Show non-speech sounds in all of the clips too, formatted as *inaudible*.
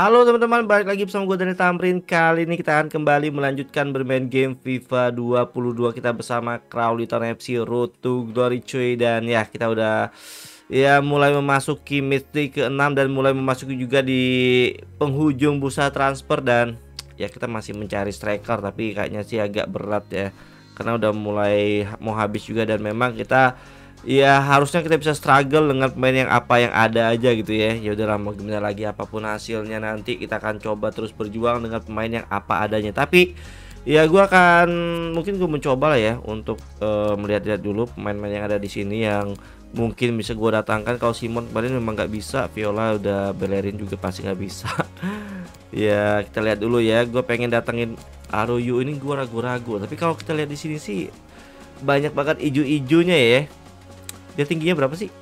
Halo teman-teman, balik lagi bersama gue Dani Tamrin. Kali ini kita akan kembali melanjutkan bermain game FIFA 22 Kita bersama Crowley Town FC Road to Glory cuy. Dan ya kita udah ya mulai memasuki matchday ke-6 Dan mulai memasuki juga di penghujung bursa transfer. Dan ya kita masih mencari striker Tapi kayaknya sih agak berat ya. Karena udah mulai mau habis juga dan memang kita ya harusnya kita bisa struggle dengan pemain yang apa yang ada aja gitu ya. Ya udah mau gimana lagi apa pun hasilnya nanti kita akan coba terus berjuang dengan pemain yang apa adanya. Tapi ya gue akan mungkin gue mencoba lah ya untuk uh, melihat-lihat dulu pemain-pemain yang ada di sini yang mungkin bisa gue datangkan. Kalau Simon kemarin memang nggak bisa Viola udah belerin juga pasti nggak bisa. *laughs* Ya kita lihat dulu ya. Gue pengen datangin Aruyu ini gue ragu-ragu. Tapi kalau kita lihat di sini sih banyak banget ijo-ijonya ya dia tingginya berapa sih?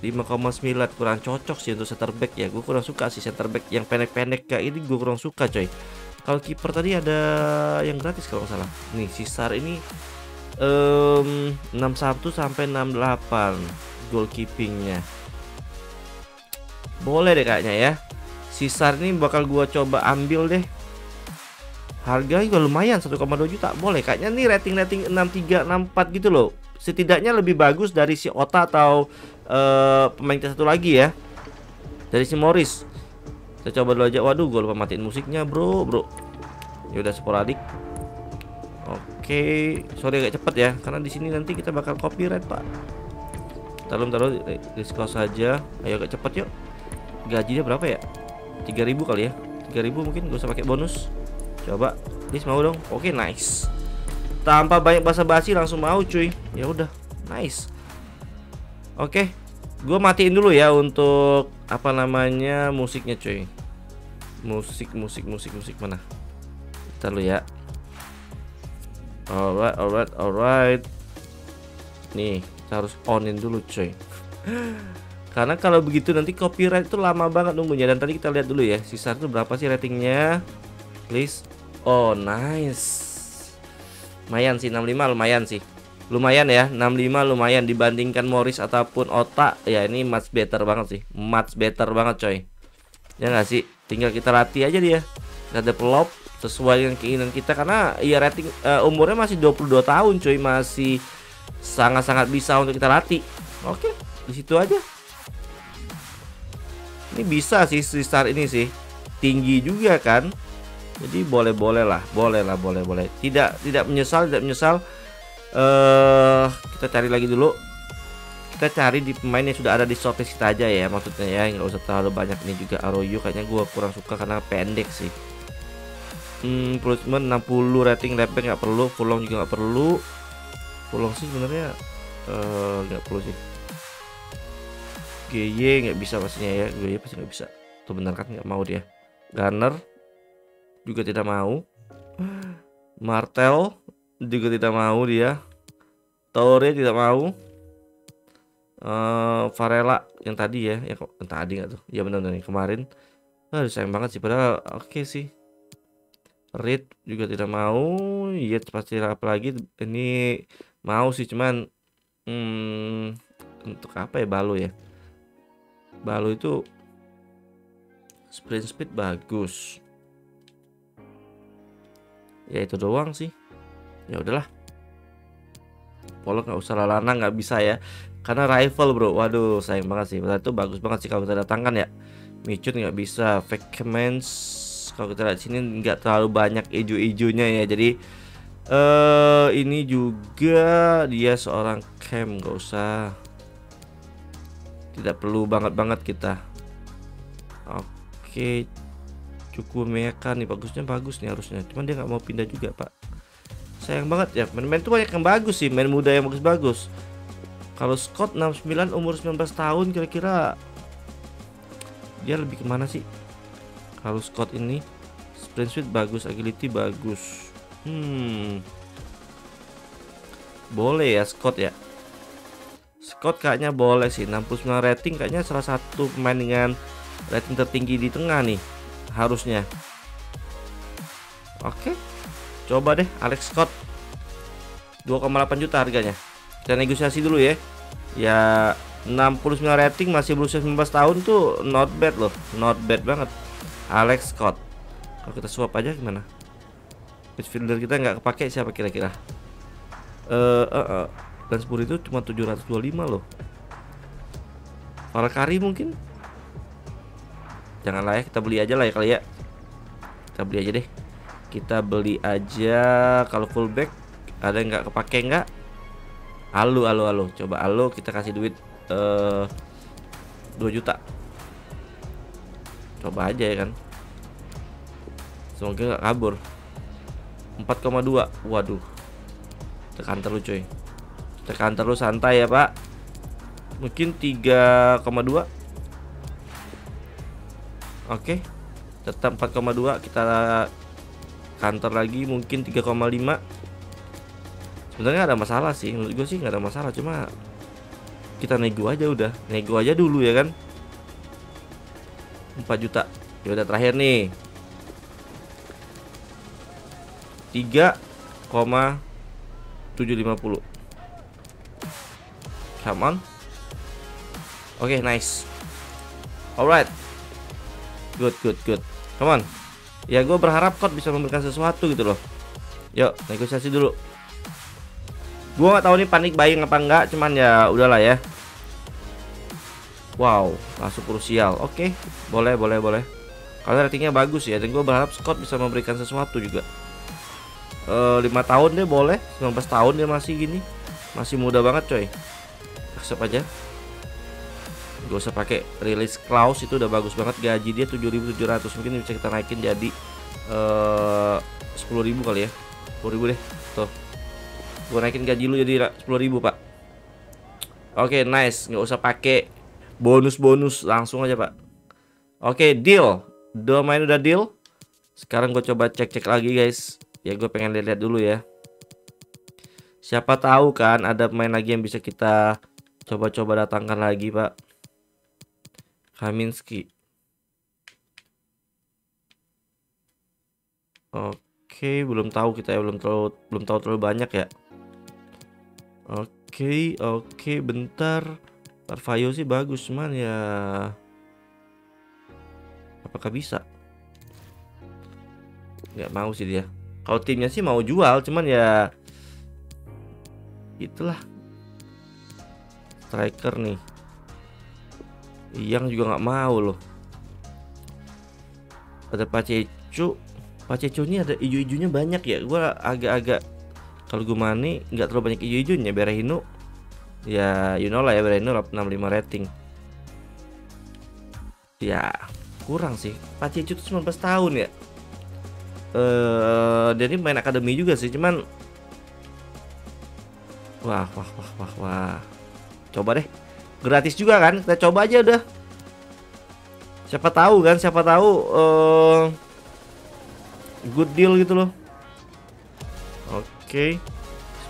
5,9 kurang cocok sih untuk center back ya. Gue kurang suka sih center back yang pendek-pendek kayak ini gue kurang suka coy. Kalau kiper tadi ada yang gratis kalau salah. Nih sisar ini um, 61 sampai 68 goalkeepingnya. Boleh deh kayaknya ya. Sisar ini bakal gue coba ambil deh. Harga juga lumayan 1,2 juta. Boleh kayaknya nih rating-rating 63 64 gitu loh setidaknya lebih bagus dari si Ota atau uh, pemain kita satu lagi ya. Dari si Morris. Kita coba dulu aja. Waduh gue lupa matiin musiknya bro bro. Ya udah sporadik. Oke sorry agak cepet ya karena di sini nanti kita bakal copyright pak. Taruh taruh disclose saja ayo agak cepet yuk. Gajinya berapa ya? 3000 kali ya. 3000 mungkin gak usah pakai bonus. Coba please mau dong. Oke nice. Tanpa banyak basa-basi langsung mau cuy ya udah nice. Oke gue matiin dulu ya untuk apa namanya musiknya cuy. Musik musik musik musik mana? Kita lu ya. Alright alright alright. Nih kita harus onin dulu cuy. *gasps* Karena kalau begitu nanti copyright itu lama banget nunggunya. Dan tadi kita lihat dulu ya sisa itu berapa sih ratingnya? Please. Oh nice. Lumayan sih 65 lumayan sih lumayan ya 65 lumayan dibandingkan Morris ataupun Otak ya ini much better banget sih much better banget coy. Ya nggak sih? Tinggal kita latih aja dia. Kita develop sesuai dengan keinginan kita. Karena ya rating uh, umurnya masih 22 tahun coy. Masih sangat-sangat bisa untuk kita latih. Oke di situ aja. Ini bisa sih si star ini sih. Tinggi juga kan? Jadi boleh boleh lah boleh lah boleh boleh tidak tidak menyesal tidak menyesal uh, kita cari lagi dulu. Kita cari di pemain yang sudah ada di shortlist kita aja ya maksudnya ya nggak usah terlalu banyak ini juga. Aroyu kayaknya gue kurang suka karena pendek sih. Hmm, plusman 60 rating lepek nggak perlu Fulong juga nggak perlu. Fulong sih sebenarnya nggak uh, perlu sih. GY nggak bisa pastinya ya GY pasti nggak bisa. Tuh benar kan nggak mau dia. Gunner juga tidak mau. Martel juga tidak mau dia. Torre tidak mau. Uh, Varela yang tadi ya yang, yang tadi nggak tuh? Ya benar-benar kemarin. Aduh sayang banget sih padahal oke okay sih. Reed juga tidak mau iya pasti apa lagi. Ini mau sih cuman hmm, untuk apa ya Balo ya? Balo itu sprint speed bagus. Ya itu doang sih ya udahlah. Polo nggak usah lalana nggak bisa ya. Karena rifle bro. Waduh sayang banget sih. Padahal itu bagus banget sih kalau kita datangkan ya. Micut nggak bisa fake kalau kita lihat sini nggak terlalu banyak ijo-ijonya ya. Jadi uh, ini juga dia seorang cam nggak usah. Tidak perlu banget banget kita. Oke cukup mereka nih. Bagusnya bagus nih harusnya. Cuman dia nggak mau pindah juga pak sayang banget ya main-main tuh banyak yang bagus sih main muda yang bagus-bagus. Kalau Scott 69 umur 19 tahun kira-kira dia lebih ke mana sih? Kalau Scott ini sprint speed bagus agility bagus. Hmm. Boleh ya Scott ya. Scott kayaknya boleh sih 69 rating kayaknya salah satu pemain dengan rating tertinggi di tengah nih harusnya. Oke coba deh Alex Scott. 2,8 juta harganya. Kita negosiasi dulu ya. Ya 69 rating masih berusia 19 tahun tuh not bad loh. Not bad banget. Alex Scott. Kalau kita swap aja gimana? Midfielder kita nggak kepake siapa kira-kira? Eh uh, uh, uh. dan sepuluh itu cuma 725 loh. Valkari mungkin? Janganlah ya kita beli aja lah ya kali ya. Kita beli aja deh kita beli aja kalau fullback ada nggak kepake nggak Halo, halo, halo. Coba halo, kita kasih duit uh, eh, 2 juta. Coba aja ya kan. Semoga nggak kabur. 4,2. Waduh. Tekan terus cuy. Tekan terus santai ya, Pak. Mungkin 3,2. Oke. Tetap 4,2 kita kantor lagi mungkin 3,5 sebenarnya ada masalah sih menurut gue sih nggak ada masalah cuma kita nego aja udah nego aja dulu ya kan. 4 juta ya udah terakhir nih. 3,750 come on. Oke okay, nice. Alright. Good good good. Come on ya gue berharap kok bisa memberikan sesuatu gitu loh yuk negosiasi dulu Gua nggak tahu nih panik buying apa enggak, cuman ya udahlah ya. Wow, langsung krusial. Oke, okay, boleh, boleh, boleh. Kalau ratingnya bagus ya, dan gue berharap Scott bisa memberikan sesuatu juga. Eh, lima uh, tahun deh boleh, 19 tahun dia masih gini, masih muda banget coy. Accept aja. Gak usah pakai release clause itu udah bagus banget. Gaji dia 7.700 mungkin bisa kita naikin jadi uh, eh, 10.000 kali ya. 10.000 deh. Tuh. Gue naikin gaji lu jadi 10 ribu pak. Oke okay, nice. Nggak usah pakai bonus-bonus. Langsung aja pak. Oke okay, deal. Domain udah deal. Sekarang gue coba cek-cek lagi guys. Ya gue pengen lihat-lihat dulu ya. Siapa tahu kan ada pemain lagi yang bisa kita coba-coba datangkan lagi pak Kaminski Oke, belum tahu kita ya, belum terlalu belum tahu terlalu banyak ya. Oke, oke, bentar. Carvayo sih bagus, cuman ya apakah bisa? Nggak mau sih dia. Kalau timnya sih mau jual, cuman ya itulah striker nih. Yang juga nggak mau loh. Ada Pacecu. Pacecu ini ada ijo-ijonya banyak ya. Gua agak-agak kalau Gumani nggak terlalu banyak hijau-hijaunya Berahino ya you know lah ya Berahino 65 rating ya kurang sih Pacicu tuh 19 tahun ya eh dia ini main akademi juga sih cuman wah wah wah wah wah coba deh gratis juga kan kita coba aja udah siapa tahu kan siapa tahu uh, good deal gitu loh Oke.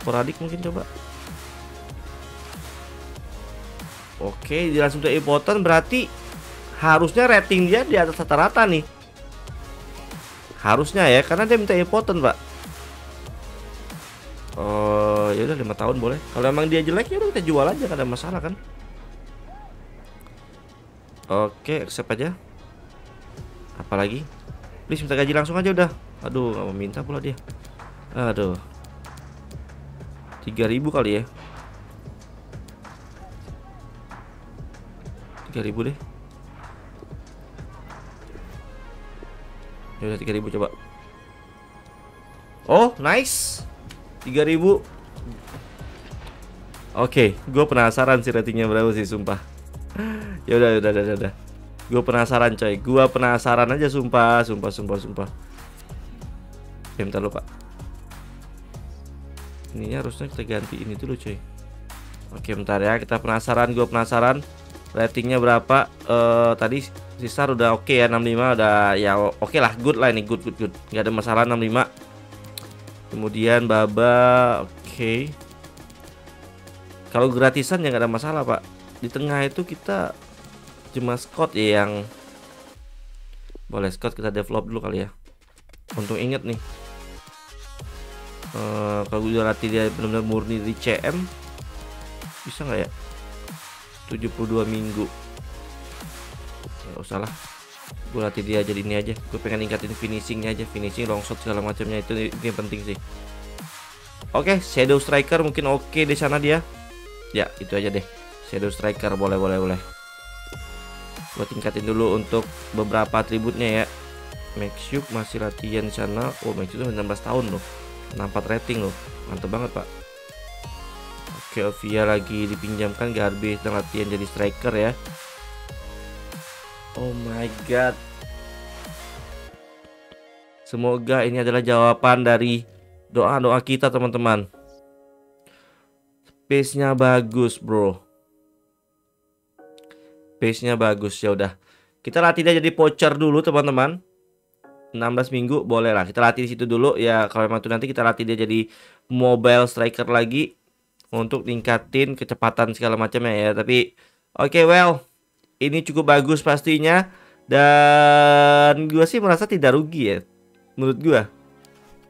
Sporadik mungkin coba. Oke, dia langsung ke important berarti harusnya rating dia di atas rata-rata nih. Harusnya ya, karena dia minta important, Pak. Oh, ya udah lima tahun boleh. Kalau emang dia jelek ya udah kita jual aja, gak ada masalah kan. Oke, accept aja. Apalagi? Please minta gaji langsung aja udah. Aduh, gak mau minta pula dia. Aduh. 3000 kali ya 3000 deh ya udah 3000 coba oh nice 3000 oke okay, gue penasaran sih ratingnya berapa sih sumpah ya udah udah udah udah. Gue penasaran coy. Gue penasaran aja sumpah sumpah sumpah sumpah. Ya bentar lupa ininya harusnya kita ganti ini dulu cuy oke bentar ya. Kita penasaran gue penasaran. Ratingnya berapa? Uh, tadi sisar udah oke okay ya 65 udah ya oke okay lah. Good lah ini good good good. Nggak ada masalah 65 kemudian baba oke. Okay. kalau gratisan ya nggak ada masalah pak di tengah itu kita cuma Scott ya yang boleh Scott kita develop dulu kali ya. Untung inget nih. Uh, kalau udah latih dia benar-benar murni di CM bisa nggak ya? 72 minggu. Nggak usah lah. Gue latih dia jadi ini aja. Gue pengen ningkatin finishingnya aja. Finishing long shot segala macamnya itu ini yang penting sih. Oke shadow striker mungkin oke di sana dia. Ya itu aja deh shadow striker boleh boleh boleh. Gue tingkatin dulu untuk beberapa atributnya ya. Maxyuk masih latihan sana. Oh Maxyuk itu 19 tahun loh. 64 rating loh. Mantep banget pak. Oke Ovia lagi dipinjamkan. Garbi dan latihan jadi striker ya. Oh my god. Semoga ini adalah jawaban dari doa-doa kita teman-teman. Pace-nya bagus, bro. Pace-nya bagus ya udah. Kita latih dia jadi poacher dulu teman-teman. 16 minggu boleh lah. Kita latih di situ dulu ya. Kalau memang itu nanti kita latih dia jadi mobile striker lagi untuk tingkatin kecepatan segala macamnya ya. Tapi oke okay, well ini cukup bagus pastinya dan gue sih merasa tidak rugi ya menurut gue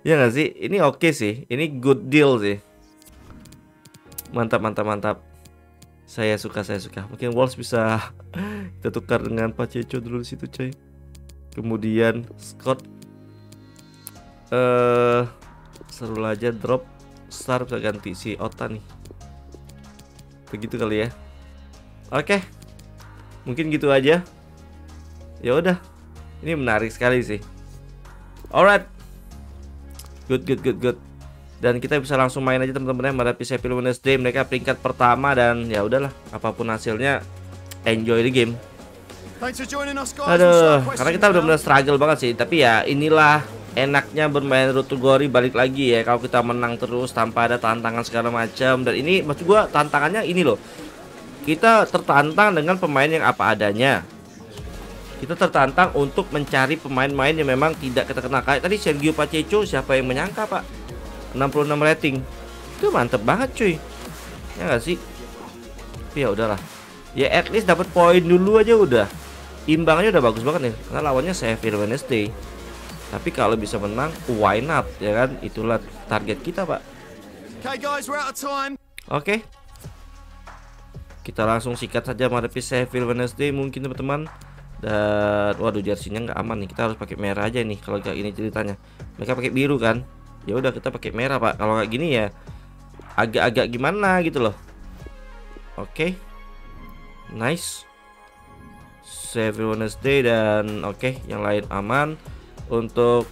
ya nggak sih ini oke okay sih ini good deal sih mantap mantap mantap saya suka saya suka. Mungkin Walls bisa *laughs* kita tukar dengan Paceco dulu di situ coy. Kemudian Scott eh uh, seru aja drop Star bisa ganti si Ota nih. Begitu kali ya. Oke mungkin gitu aja. Ya udah ini menarik sekali sih. Alright. Good good good good dan kita bisa langsung main aja teman-teman ya menghadapi Sheffield Wednesday mereka peringkat pertama dan ya udahlah apa pun hasilnya enjoy the game aduh karena kita benar-benar struggle banget sih tapi ya inilah enaknya bermain Roto Gori balik lagi ya kalau kita menang terus tanpa ada tantangan segala macam dan ini maksud gua tantangannya ini loh kita tertantang dengan pemain yang apa adanya. Kita tertantang untuk mencari pemain-pemain yang memang tidak kita kenal. Kayak tadi Sergio Paceco siapa yang menyangka, Pak? 66 rating. Itu mantep banget, cuy. Ya nggak sih? Tapi ya udahlah. Ya at least dapat poin dulu aja udah. Imbangnya udah bagus banget nih. Karena lawannya Sheffield Wednesday. Tapi kalau bisa menang, why not? Ya kan? Itulah target kita, Pak. Oke. Okay kita langsung sikat saja menghadapi Sheffield Wednesday mungkin teman-teman dan waduh jersinya nggak aman nih kita harus pakai merah aja nih kalau kayak ini ceritanya mereka pakai biru kan ya udah kita pakai merah pak. Kalau nggak gini ya agak-agak gimana gitu loh. Oke. Okay. nice. Sheffield Wednesday dan oke okay, yang lain aman. Untuk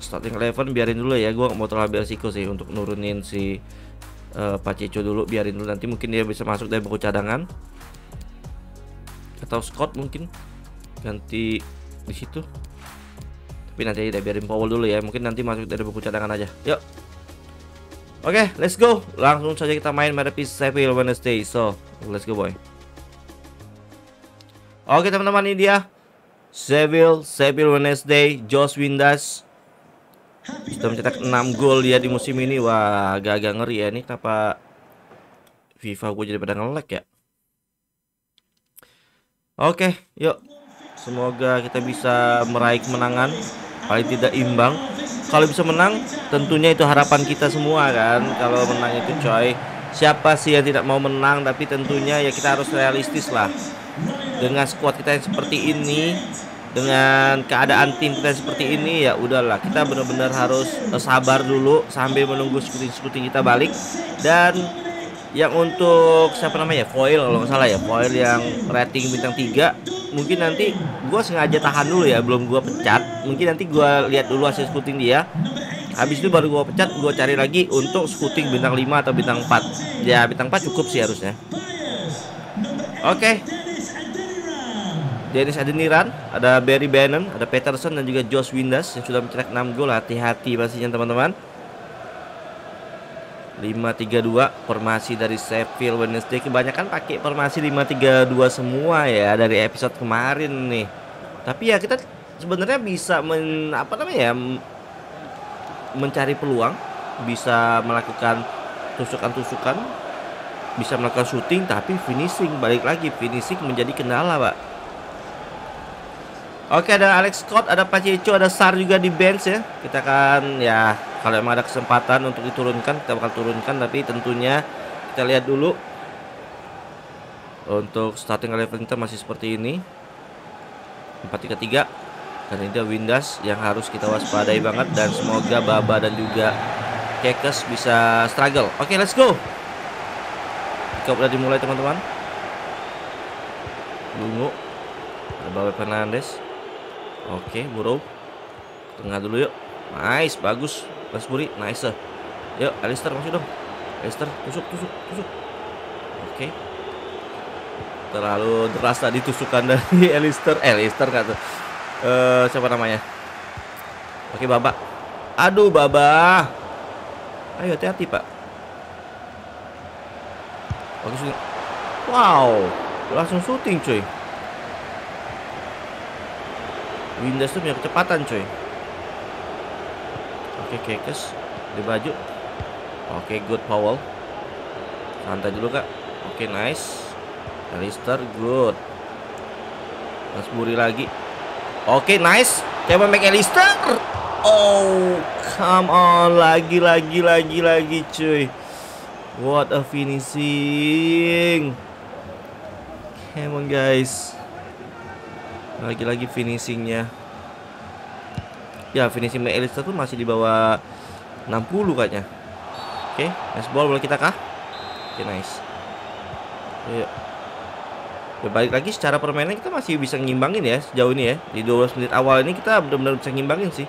starting eleven biarin dulu ya. Nggak mau terlalu beresiko sih untuk nurunin si uh, dulu. Biarin dulu. Nanti mungkin dia bisa masuk dari buku cadangan. Atau Scott mungkin. Ganti di situ tapi nanti aja biarin Powell dulu ya. Mungkin nanti masuk dari buku cadangan aja. Yuk. Oke okay, let's go. Langsung saja kita main menghadapi Sheffield Wednesday. So let's go boy. Oke okay, teman-teman ini dia. Sheffield Sheffield Wednesday. Josh Windass. Sudah mencetak 6 gol dia di musim ini. Wah, agak-agak ngeri ya ini. Kenapa FIFA gue jadi pada ngelek ya. Oke, yuk. Semoga kita bisa meraih kemenangan, paling tidak imbang. Kalau bisa menang, tentunya itu harapan kita semua kan. Kalau menang itu coy. Siapa sih yang tidak mau menang tapi tentunya ya kita harus realistis lah. Dengan squad kita yang seperti ini, dengan keadaan tim kita seperti ini ya udahlah kita benar-benar harus eh, sabar dulu sambil menunggu scouting-scouting kita balik dan yang untuk siapa namanya foil kalau nggak salah ya. Foil yang rating bintang 3 mungkin nanti gue sengaja tahan dulu ya belum gue pecat. Mungkin nanti gue lihat dulu hasil scouting dia. Habis itu baru gue pecat gue cari lagi untuk scouting bintang 5 atau bintang 4 ya bintang 4 cukup sih harusnya. Oke. Okay. Dennis Adeniran, ada Barry Bannon, ada Peterson dan juga Josh Windas yang sudah mencetak 6 gol. Hati-hati pastinya teman-teman. 5-3-2 formasi dari Sheffield Wednesday kebanyakan pakai formasi 5-3-2 semua ya dari episode kemarin nih. Tapi ya kita sebenarnya bisa men, apa namanya ya mencari peluang, bisa melakukan tusukan-tusukan, bisa melakukan shooting tapi finishing balik lagi finishing menjadi kendala, Pak Oke ada Alex Scott, ada Pacico, ada Sar juga di bench ya. Kita akan ya kalau emang ada kesempatan untuk diturunkan kita bakal turunkan tapi tentunya kita lihat dulu untuk starting eleven kita masih seperti ini. 4-3-3 dan ini Windas yang harus kita waspadai banget dan semoga Baba dan juga Kekes bisa struggle. Oke, okay, let's go. Kita udah dimulai teman-teman. Lungu. Baba Fernandes. Oke, okay, Burrow. Tengah dulu yuk. Nice, bagus. Buri, nice. Yuk, Alistair masuk dong. Alistair, tusuk, tusuk, tusuk. Oke. Okay. Terlalu deras tadi tusukan dari *laughs* Alistair. Eh, Alistair kata uh, siapa namanya? Oke, Baba. Aduh, Baba. Ayo hati-hati, Pak. Bagus. Wow, langsung syuting, cuy. Windows tuh punya kecepatan, cuy. Oke, Kekes di baju. Oke, good Powell. Santai dulu, Kak. Oke, nice. Alistair, good. Mas Buri lagi. Oke, nice. Coba McAllister. Oh, come on. Lagi, lagi, lagi, lagi, cuy. What a finishing. Come on, guys. Lagi-lagi finishingnya. Ya, finishing McAllister tuh masih di bawah 60 kayaknya. Oke, okay, nice ball boleh kita kah? Oke, okay, nice. Yuk. Ya balik lagi secara permainan kita masih bisa ngimbangin ya sejauh ini ya. Di 12 menit awal ini kita benar-benar bisa ngimbangin sih.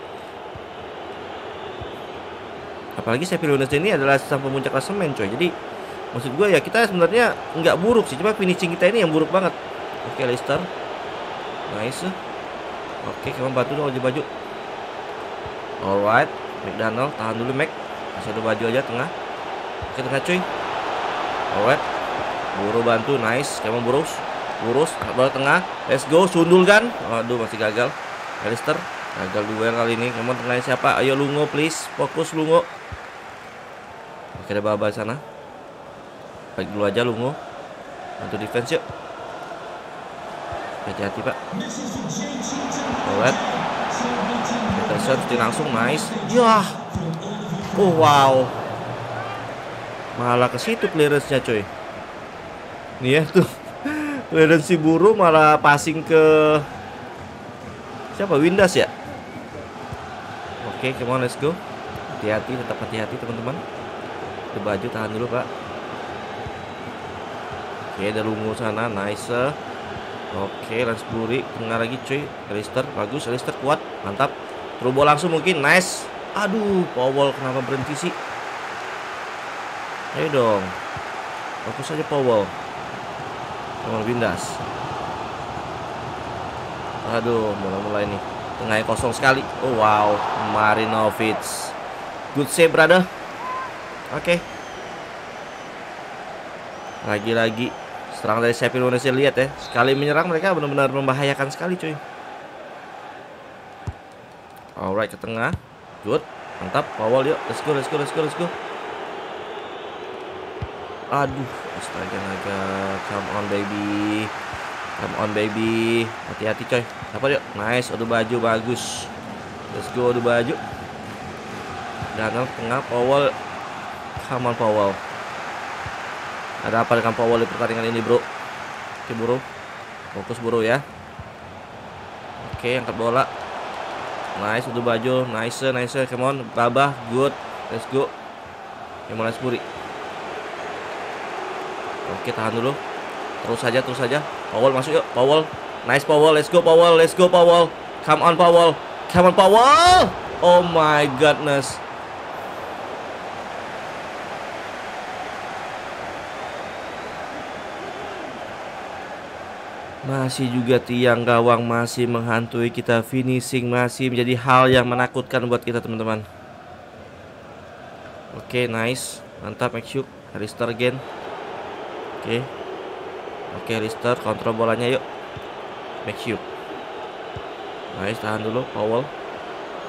Apalagi pilih Wednesday ini adalah sang pemuncak klasemen coy. Jadi maksud gue ya kita sebenarnya nggak buruk sih cuma finishing kita ini yang buruk banget. Oke okay, Leicester. Nice. Oke okay, kamu bantu dong aja baju alright McDonald tahan dulu Mac. Kasih ada baju aja tengah. Oke tengah cuy. Alright buru bantu nice. Kamu burus. Lurus bola tengah. Let's go sundul kan? Waduh masih gagal. Alistair gagal dua kali ini. Kamu tengahnya siapa? Ayo Lungo please. Fokus Lungo. Oke ada baba sana. Baik dulu aja Lungo. Bantu defense yuk. Hati-hati pak. Alright Peterson langsung nice ya oh wow. Malah ke situ clearance-nya coy nih ya tuh. *laughs* Dan si Buru malah passing ke siapa? Windas ya? Oke okay, come on let's go. Hati-hati tetap hati-hati teman-teman. Itu baju tahan dulu pak. Oke okay, ada lungu sana. Nice oke okay, Lansbury tengah lagi cuy. Alistair bagus. Alistair kuat. Mantap Turbo langsung mungkin nice aduh Powell kenapa berhenti sih ayo dong fokus aja Powell Nomor Bindas. Aduh, mulai-mulai nih. Tengahnya kosong sekali. Oh wow, Marinovic. Good save, brother. Oke. Okay. Lagi-lagi serang dari Sheffield Wednesday lihat ya. Sekali menyerang mereka benar-benar membahayakan sekali, cuy. Alright ke tengah. Good. Mantap. Powell yuk. Let's go, let's go, let's go, let's go. Aduh, astaga naga. Come on baby. Come on baby. Hati-hati coy. Dapat yuk. Nice, udah baju bagus. Let's go udah baju. Dan tengah Powell. Come on Powell. Ada apa dengan Powell di pertandingan ini, Bro? Oke, Bro. Fokus, Bro ya. Oke, angkat bola. Nice, udah baju. Nice, nice. Come on, Babah. Good. Let's go. Yang Spuri. Oke tahan dulu Terus saja terus saja Powell masuk yuk Powell Nice Powell Let's go Powell Let's go Powell Come on Powell Come on Powell Oh my goodness Masih juga tiang gawang masih menghantui kita finishing masih menjadi hal yang menakutkan buat kita teman-teman. Oke, okay, nice. Mantap sure. Restore again. Oke. Oke, restart kontrol bolanya yuk. Hugh. Nice, tahan dulu Powell.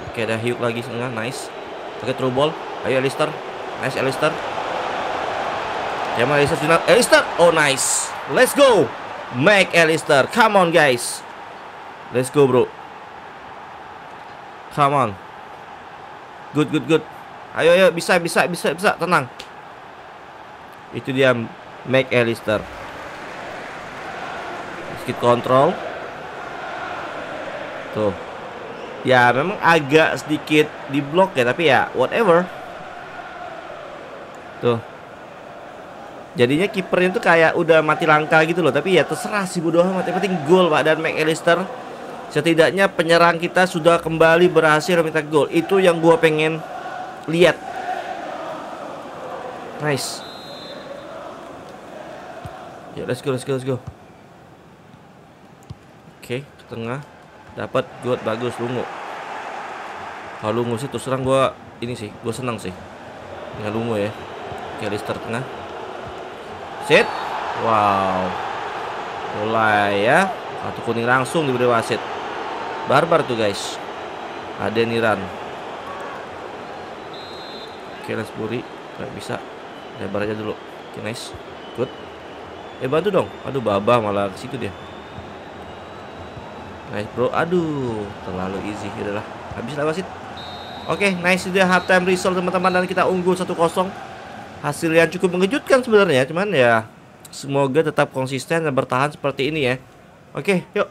Oke, ada Hugh lagi setengah, nice. Oke, true ball. Ayo Alistair. Nice Alistair. Jamal Alistair final. Alistair. Oh, nice. Let's go. Make Alistair. Come on, guys. Let's go, bro. Come on. Good, good, good. Ayo, ayo, bisa, bisa, bisa, bisa. Tenang. Itu dia McAllister skip control Tuh. Ya memang agak sedikit di blok ya tapi ya whatever. Tuh. Jadinya kipernya itu kayak udah mati langka gitu loh Tapi ya terserah sih bodoh amat. Yang penting gol Pak Dan McAllister. Setidaknya penyerang kita sudah kembali berhasil minta gol. Itu yang gue pengen lihat. Nice. Ya let's go let's go let's go. Oke okay, tengah. Dapat good bagus lungu. Kalau lungu sih terus serang gue Ini sih gue senang sih. Dengan lungu ya. Oke Lister tengah Sit Wow. Mulai ya. Satu kuning langsung diberi wasit. Barbar tuh guys. Ada Niran. Oke let's buri. Gak bisa. Lebar aja dulu. Oke nice. Good. Eh bantu dong. Aduh babah malah ke situ dia. Nice bro. Aduh Terlalu easy. Udahlah Habis lah wasit. Oke nice. Sudah half time result teman-teman. Dan kita unggul 1-0 hasil yang cukup mengejutkan sebenarnya cuman ya semoga tetap konsisten dan bertahan seperti ini ya. Oke yuk.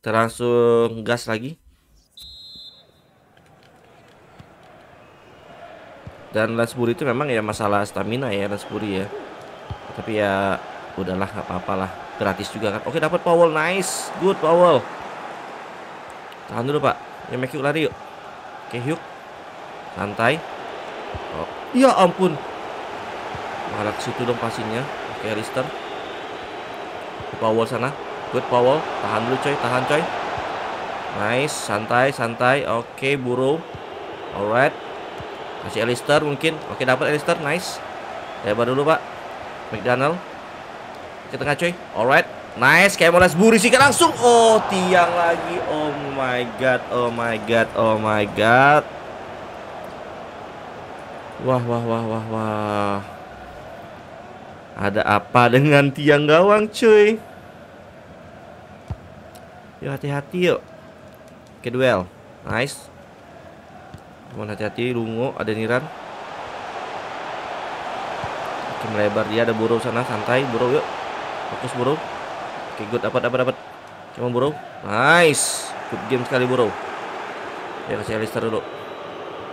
Kita langsung gas lagi. Dan Lansbury itu memang ya masalah stamina ya Lansbury ya. Tapi ya udahlah nggak apa-apa lah. Gratis juga kan. Oke dapat Powell. Nice. Good Powell. Tahan dulu pak. Ya make lari yuk. Oke yuk. Santai Oh. Ya ampun. Malah ke situ dong pasinya. Oke, Lister. Powell sana. Good Powell. Tahan dulu coy, tahan coy. Nice, santai, santai. Oke, buru. Alright. Kasih Alistair mungkin. Oke, dapat Alistair. Nice. Lebar dulu, Pak. McDonald. Ke tengah coy. Alright. Nice, kayak mau buri sih langsung. Oh, tiang lagi. Oh my god. Oh my god. Oh my god. Wah, wah, wah, wah, wah. Ada apa dengan tiang gawang, cuy? Yuk hati-hati yuk. Oke, duel. Nice. Cuman hati-hati, lungo, ada niran. Oke, melebar dia ada burung sana, santai, burung yuk. Fokus burung. Oke, good, dapat, dapat, dapat. Cuma burung. Nice. Good game sekali burung. Ya kasih Alistair dulu.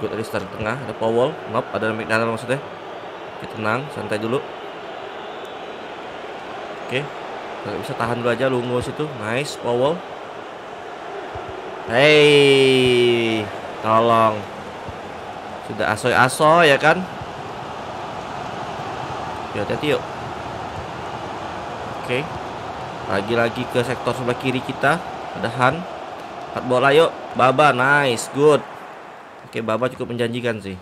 Good Alistair tengah ada Powell Nope ada McDonald maksudnya. Oke tenang santai dulu. Oke bisa tahan dulu aja Lungo situ Nice Powell. Hey Tolong. Sudah asoy-asoy ya kan? Oke hati-hati yuk. Oke Lagi-lagi ke sektor sebelah kiri kita. Ada Han. Empat bola yuk. Baba nice Good Oke, Baba cukup menjanjikan sih.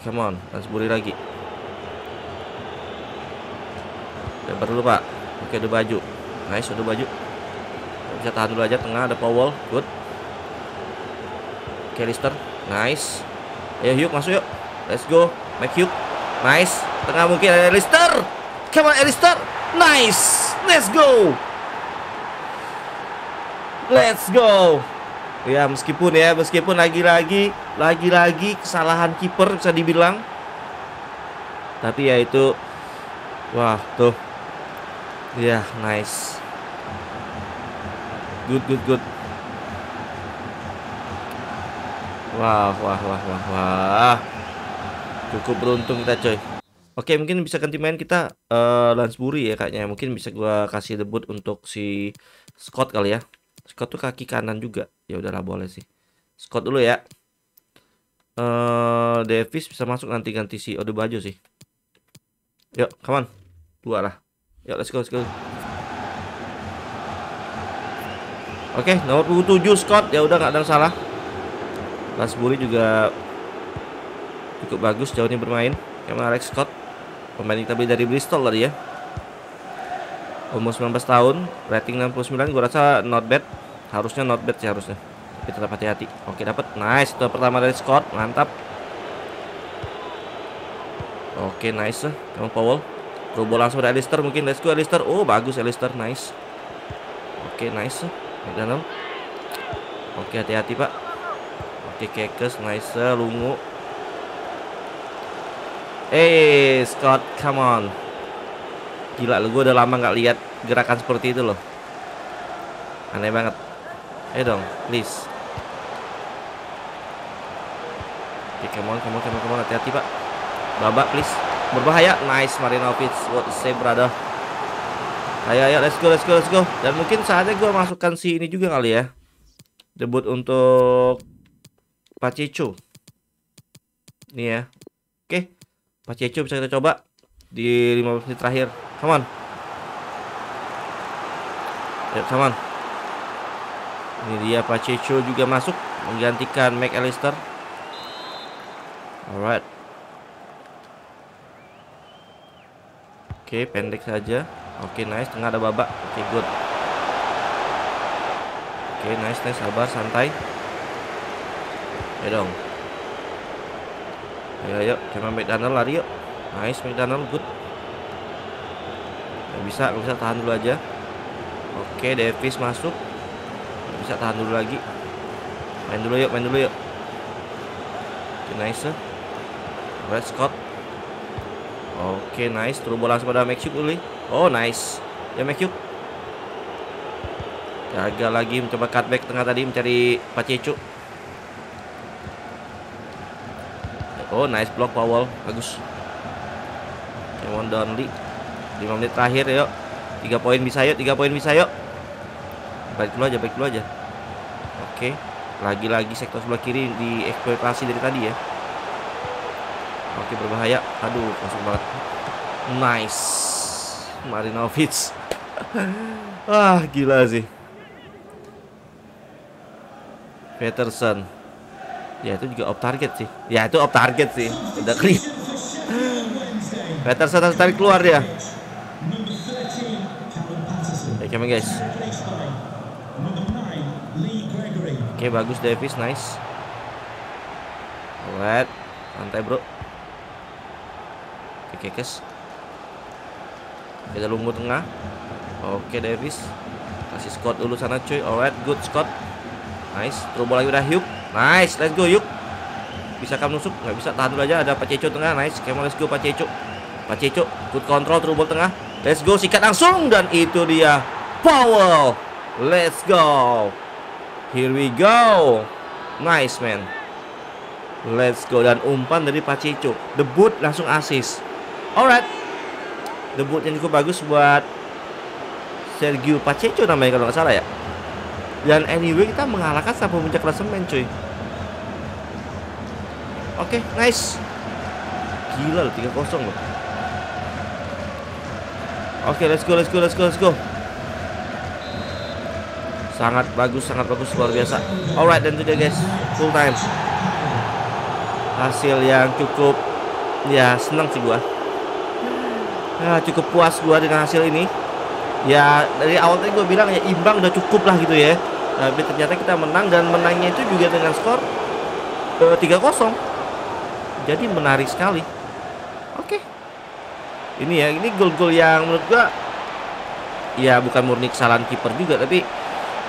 Come on, Lansbury lagi. Lebar dulu, Pak. Oke, udah baju. Nice, udah baju. Bisa tahan dulu aja tengah ada Powell. Good. Oke, Lister. Nice. Ayo Hugh masuk yuk. Let's go. Make Hugh. Nice. Tengah mungkin ada Lister. Come on, Lister. Nice. Let's go. Let's go. Ya meskipun ya meskipun lagi-lagi lagi-lagi kesalahan kiper bisa dibilang. Tapi ya itu wah tuh. Ya nice. Good good good. Wah wah wah wah wah. Cukup beruntung kita coy. Oke mungkin bisa ganti main kita uh, Lansbury ya kayaknya mungkin bisa gua kasih debut untuk si Scott kali ya Scott tuh kaki kanan juga. Ya udahlah boleh sih. Scott dulu ya. Eh Davis bisa masuk nanti ganti si Ode Baju sih. Yuk, come on. Dua lah. Yuk, let's go, let's go. Oke, okay, nomor 7 Scott. Ya udah nggak ada yang salah. Lasbury juga cukup bagus jauh ini bermain. Kayak Alex Scott. Pemain kita beli dari Bristol tadi ya umur 19 tahun rating 69 gue rasa not bad harusnya not bad sih harusnya. Tapi tetap hati-hati. Oke dapat nice. Itu pertama dari Scott. Mantap. Oke nice. Kamu Powell. Robo langsung dari Alistair. Mungkin let's go Alistair. Oh bagus Alistair. Nice. Oke nice. McDonald. Oke hati-hati pak. Oke Kekes nice. Lungu. Eh Scott. Come on. Gila lu gue udah lama nggak lihat gerakan seperti itu loh. Aneh banget. Ayo dong, please. Oke, okay, come on, come on, come on, come on. Hati-hati, Pak. Babak, please. Berbahaya. Nice, Marinovic. What a save, brother. Ayo, ayo, let's go, let's go, let's go. Dan mungkin saatnya gue masukkan si ini juga kali ya. Debut untuk Pacicu. Nih ya. Oke. Pacicu bisa kita coba di 15 menit terakhir. Come on. Yuk, come on. Ini dia Pacicu juga masuk menggantikan McAllister. Alright. Oke, pendek saja. Oke, nice. Tengah ada babak. Oke, good. Oke, nice, nice. Sabar, santai. Ayo dong. Ayo, ayo. Cuma McDonald lari yuk. Nice, McDonald. Good. Gak bisa, gak bisa. Tahan dulu aja. Oke, Davis masuk. Bisa, tahan dulu lagi. Main dulu yuk, main dulu yuk. Oke, nice. Red Scott. Oke, nice. Turun bola langsung pada dulu. Oh, nice. Ya Maxuk. Gagal lagi mencoba cutback tengah tadi mencari Pacecu. Oh, nice block Powell. Bagus. Kemon Donley. 5 menit terakhir yuk. 3 poin bisa yuk, 3 poin bisa yuk. Baik dulu aja, baik dulu aja. Oke. Lagi-lagi sektor sebelah kiri dieksploitasi dari tadi ya. Oke, berbahaya. Aduh, masuk banget. Nice. Marinovic. *laughs* ah, gila sih. Peterson. Ya itu juga off target sih. Ya itu off target sih. Udah clear. Peterson harus tarik keluar dia. Oke, okay, guys. Oke, okay, bagus Davis, nice. Alright, santai bro. Oke, okay, kes. Kita lumut tengah. Oke, Davis. Kasih Scott dulu sana cuy. Alright, good Scott. Nice. Terus bola lagi udah Hugh. Nice, let's go yuk. Bisa kamu nusuk? Nggak bisa, tahan dulu aja. Ada Pak Ceco tengah, nice. On, let's go Pak Ceco. Pak Ceco, good control, terus bola tengah. Let's go, sikat langsung dan itu dia Powell. Let's go. Here we go. Nice man. Let's go dan umpan dari Pak Ceco. Debut langsung assist. Alright. Debut yang cukup bagus buat Sergio Pacheco namanya kalau nggak salah ya. Dan anyway kita mengalahkan sampai puncak klasemen cuy. Oke, okay, nice. Gila loh 3-0 loh. Oke, okay, let's go, let's go, let's go, let's go. Sangat bagus, sangat bagus luar biasa. Alright, dan dia guys, full time. Hasil yang cukup ya senang sih gua. Ya, cukup puas gua dengan hasil ini ya dari awal tadi gue bilang ya imbang udah cukup lah gitu ya tapi ternyata kita menang dan menangnya itu juga dengan skor uh, 3-0 jadi menarik sekali oke ini ya ini gol-gol yang menurut gue ya bukan murni kesalahan kiper juga tapi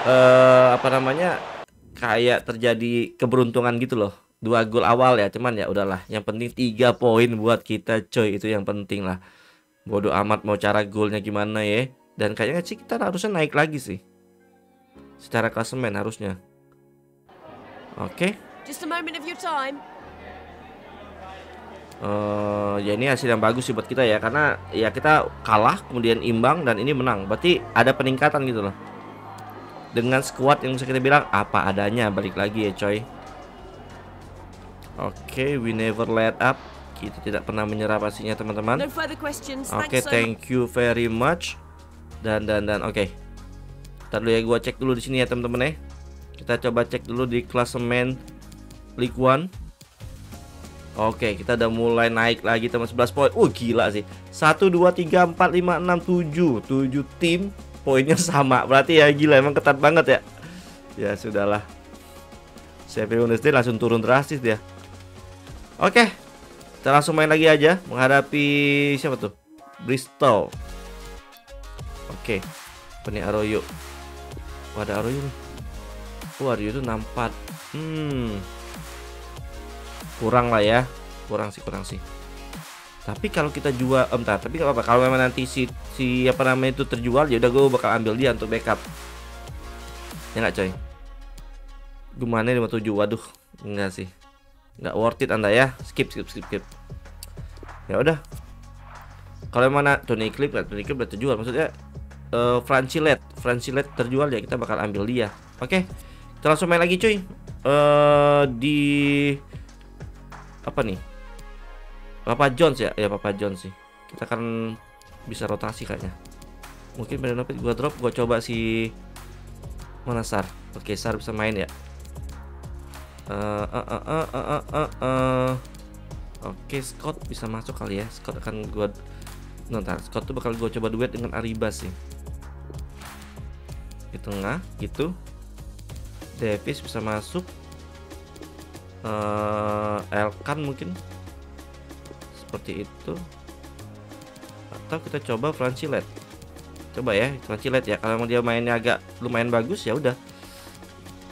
uh, apa namanya kayak terjadi keberuntungan gitu loh dua gol awal ya cuman ya udahlah yang penting tiga poin buat kita coy itu yang penting lah bodoh amat mau cara golnya gimana ya dan kayaknya sih kita harusnya naik lagi sih. Secara klasemen harusnya. Oke. Okay. Just a moment of your time. Uh, ya ini hasil yang bagus sih buat kita ya karena ya kita kalah kemudian imbang dan ini menang berarti ada peningkatan gitu loh dengan squad yang bisa kita bilang apa adanya. Balik lagi ya coy. Oke okay, we never let up. Kita tidak pernah menyerah pastinya teman-teman. Oke okay, thank you very much. Dan dan dan oke. Okay. Ntar dulu ya gua cek dulu di sini ya teman-teman ya. Kita coba cek dulu di klasemen League One. Oke, kita udah mulai naik lagi teman. 11 poin. Uh, gila sih. 1 2 3 4 5 6 7. 7 tim poinnya sama. Berarti ya gila emang ketat banget ya. Ya sudahlah. Sheffield Wednesday langsung turun drastis dia. Oke. Kita langsung main lagi aja menghadapi siapa tuh? Bristol. Oke. Ini Arroyo. Oh, ada Arroyo nih. Oh, Arroyo itu nampak. Hmm. Kurang lah ya. Kurang sih, kurang sih. Tapi kalau kita jual, entar, tapi nggak apa-apa. Kalau memang nanti si si apa namanya itu terjual, ya udah gue bakal ambil dia untuk backup. Ya nggak coy? Gimana 57? Waduh, enggak sih. Nggak worth it Anda ya. Skip skip skip skip. Ya udah. Kalau mana Tony Clip, Tony Clip udah terjual maksudnya uh, Francilet, Francilet terjual ya kita bakal ambil dia. Oke. Kita langsung main lagi cuy. Uh, di apa nih? Papa Jones ya? Ya Papa Jones sih. Kita kan bisa rotasi kayaknya. Mungkin Benopit gua drop, gua coba si mana Sar? Oke, Sar bisa main ya. Uh, uh, uh, uh, uh, uh, uh, uh. Oke, Scott bisa masuk kali ya. Scott akan gua Ntar, Scott tuh bakal gua coba duet dengan Aribas sih. Di tengah, gitu. Davis bisa masuk. Uh, Elkan mungkin seperti itu. Atau kita coba Francilet. Coba ya Francilet ya. Kalau dia mainnya agak lumayan bagus ya udah.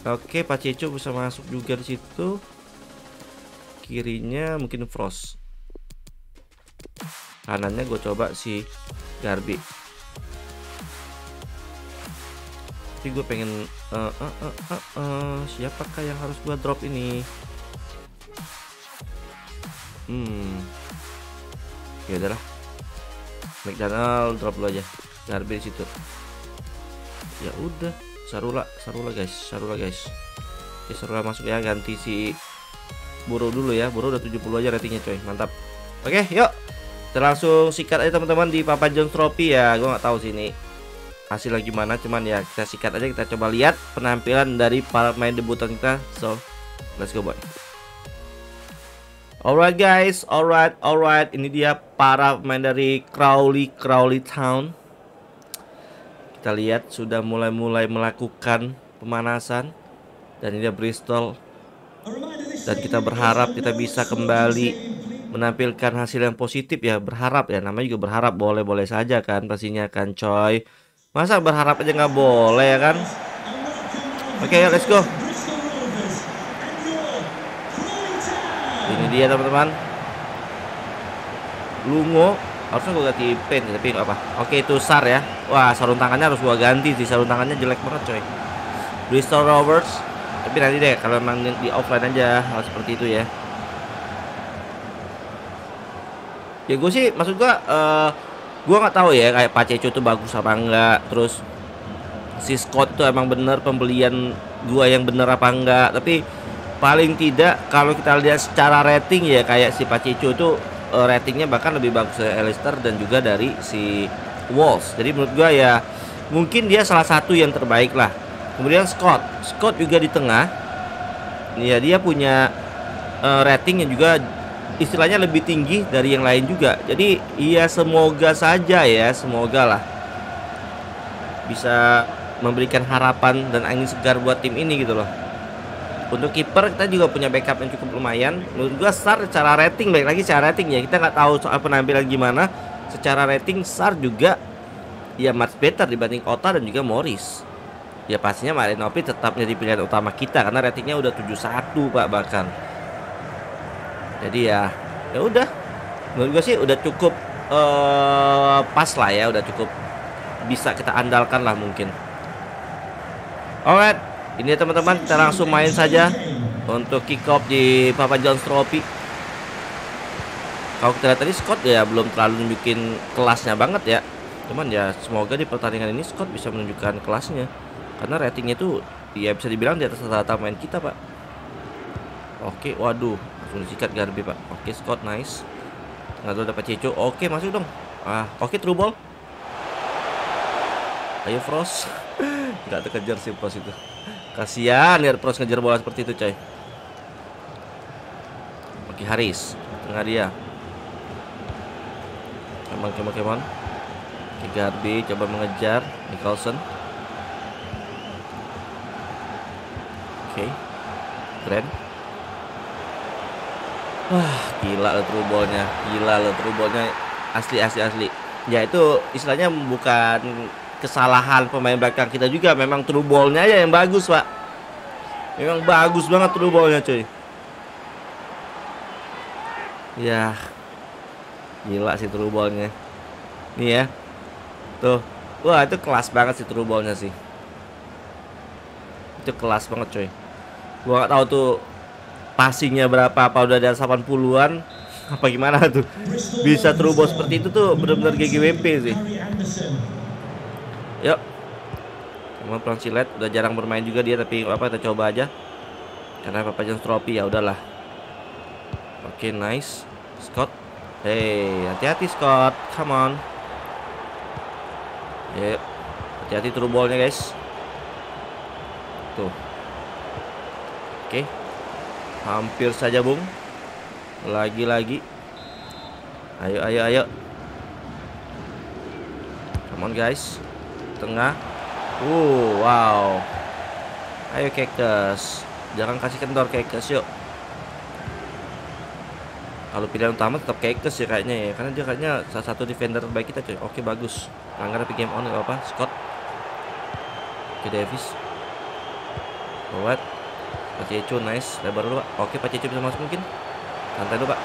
Oke Paceco bisa masuk juga di situ. Kirinya mungkin Frost. Kanannya gue coba si Garbi. Tapi gue pengen uh, uh, uh, uh, uh, siapakah yang harus gue drop ini? Hmm ya udahlah McDonald drop lo aja. Garbi situ. Ya udah Sarula Sarula guys Sarula guys. Ya Sarula masuk ya ganti si Buru dulu ya. Buru udah 70 aja ratingnya coy. Mantap. Oke yuk. Kita langsung sikat aja teman-teman di Papa John Trophy ya. Gue nggak tahu sini hasilnya gimana cuman ya kita sikat aja kita coba lihat penampilan dari para main debutan kita. So let's go boy Alright guys, alright, alright. Ini dia para pemain dari Crowley, Crowley Town. Kita lihat sudah mulai-mulai melakukan pemanasan. Dan ini dia Bristol. Dan kita berharap kita bisa kembali menampilkan hasil yang positif ya. Berharap ya, namanya juga berharap. Boleh-boleh saja kan, pastinya kan coy. Masa berharap aja nggak boleh ya kan? Oke, okay, let's go. Ini dia teman-teman. Lungo. Harusnya gue ganti paint tapi apa. Oke itu Sar ya. Wah sarung tangannya harus gue ganti sih. Sarung tangannya jelek banget coy. Bristol Rovers. Tapi nanti deh kalau memang di offline aja hal seperti itu ya. Ya gue sih maksud gue uh, gue nggak tahu ya kayak Paceco tuh bagus apa enggak terus si Scott tuh emang bener pembelian gua yang bener apa enggak tapi paling tidak kalau kita lihat secara rating ya kayak si Pacicu itu uh, ratingnya bahkan lebih bagus dari Alistair dan juga dari si Walls jadi menurut gua ya mungkin dia salah satu yang terbaik lah. Kemudian Scott. Scott juga di tengah. Ya dia punya uh, rating yang juga istilahnya lebih tinggi dari yang lain juga. Jadi iya semoga saja ya semoga lah bisa memberikan harapan dan angin segar buat tim ini gitu loh untuk kiper kita juga punya backup yang cukup lumayan. Menurut gua Sar secara rating baik lagi secara rating ya. Kita nggak tahu soal penampilan gimana. Secara rating Sar juga ya much better dibanding Ota dan juga Morris. Ya pastinya Marinopi tetap jadi pilihan utama kita karena ratingnya udah 71 Pak bahkan. Jadi ya ya udah. Menurut gua sih udah cukup uh, pas lah ya, udah cukup bisa kita andalkan lah mungkin. Alright, ini teman-teman kita langsung main saja untuk kick off di Papa John's Trophy. Kalau kita lihat tadi Scott ya belum terlalu nunjukin kelasnya banget ya. Cuman ya semoga di pertandingan ini Scott bisa menunjukkan kelasnya. Karena ratingnya itu ya bisa dibilang di atas rata-rata main kita, Pak. Oke, waduh, langsung disikat Garbi, Pak. Oke, Scott nice. Nggak dapat Ceco. Oke, masuk dong. Ah, oke true ball. Ayo Frost. *laughs* Nggak terkejar sih Frost itu. Kasihan lihat Pros ngejar bola seperti itu, coy. Oke, Haris. Tengah dia. Kemon, kemon, kemon. Oke, Garbi coba mengejar Nicholson. Oke. Keren. Wah, gila lo trubolnya. Gila lo trubolnya asli asli asli. Ya itu istilahnya bukan kesalahan pemain belakang kita juga. Memang true ball-nya ya yang bagus pak. Memang bagus banget true ball-nya cuy. Ya gila sih true ball-nya. Nih ya. Tuh. Wah itu kelas banget sih true ball-nya sih. Itu kelas banget coy. Gua nggak tahu tuh passingnya berapa apa udah di 80-an apa gimana tuh? Bisa terubah seperti itu tuh benar-benar GGWP sih yuk. Emang pelan silet udah jarang bermain juga dia tapi apa kita coba aja. Karena Papa John's Trophy ya udahlah. Oke okay, nice. Scott. Hey hati-hati Scott. Come on. Yuk. Hati-hati true ballnya guys. Tuh. Oke. Okay. hampir saja bung. Lagi-lagi. Ayo, ayo, ayo. Come on guys. Tengah. Uh, wow. Ayo Kekes. Jangan kasih kendor Kekes yuk. Kalau pilihan utama tetap Kekes ya kayaknya ya. Karena dia kayaknya salah satu defender terbaik kita coy. Oke bagus. Langgar tapi game on gak apa Scott. Oke Davis. Alright. Pacecu nice. Lebar dulu pak. Oke Pacecu bisa masuk mungkin santai dulu pak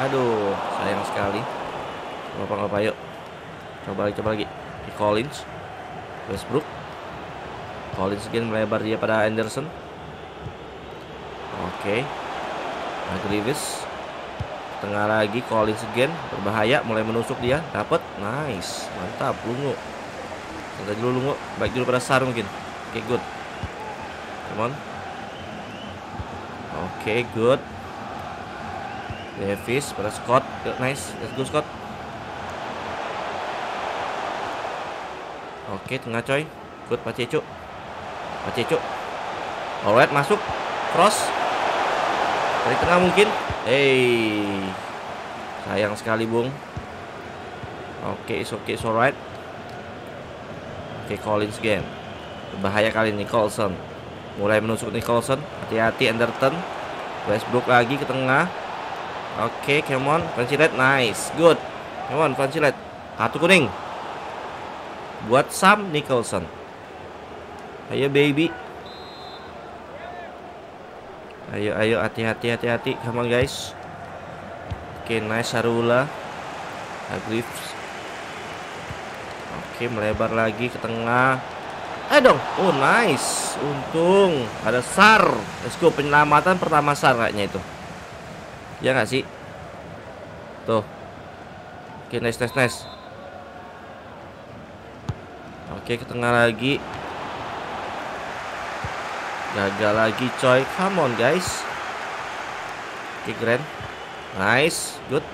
aduh sayang sekali apa apa yuk coba lagi coba lagi di Collins Westbrook. Collins again melebar dia pada Anderson. Oke. Okay. Grievous tengah lagi Collins again. Berbahaya mulai menusuk dia. Dapat nice. Mantap lungu. Santai dulu lungu. Baik dulu pada Sar mungkin. Oke okay, good. Come on. Oke okay, good. Davis pada Scott. Nice. Let's go Scott oke tengah coy. Good Pak Cecu alright masuk. Cross. Dari tengah mungkin. Hey. Sayang sekali bung. Oke okay, it's okay it's alright. Oke okay, Collins again berbahaya kali Nicholson mulai menusuk Nicholson hati-hati Anderton. Westbrook lagi ke tengah. Oke, okay, come on. Fancy red, nice. Good. Come on, red. Kartu kuning. Buat Sam Nicholson. Ayo, baby. Ayo, ayo, hati-hati, hati-hati. Come guys. Oke, okay, nice, Sarula. Agrips. Oke, okay, melebar lagi ke tengah. Ayo dong. Oh, nice. Untung. Ada Sar. Let's go. Penyelamatan pertama Sar kayaknya itu. Ya nggak sih? Tuh. Oke, nice, nice, nice. Oke, ke tengah lagi. Gagal lagi, coy. Come on, guys. Oke, keren. Nice, good.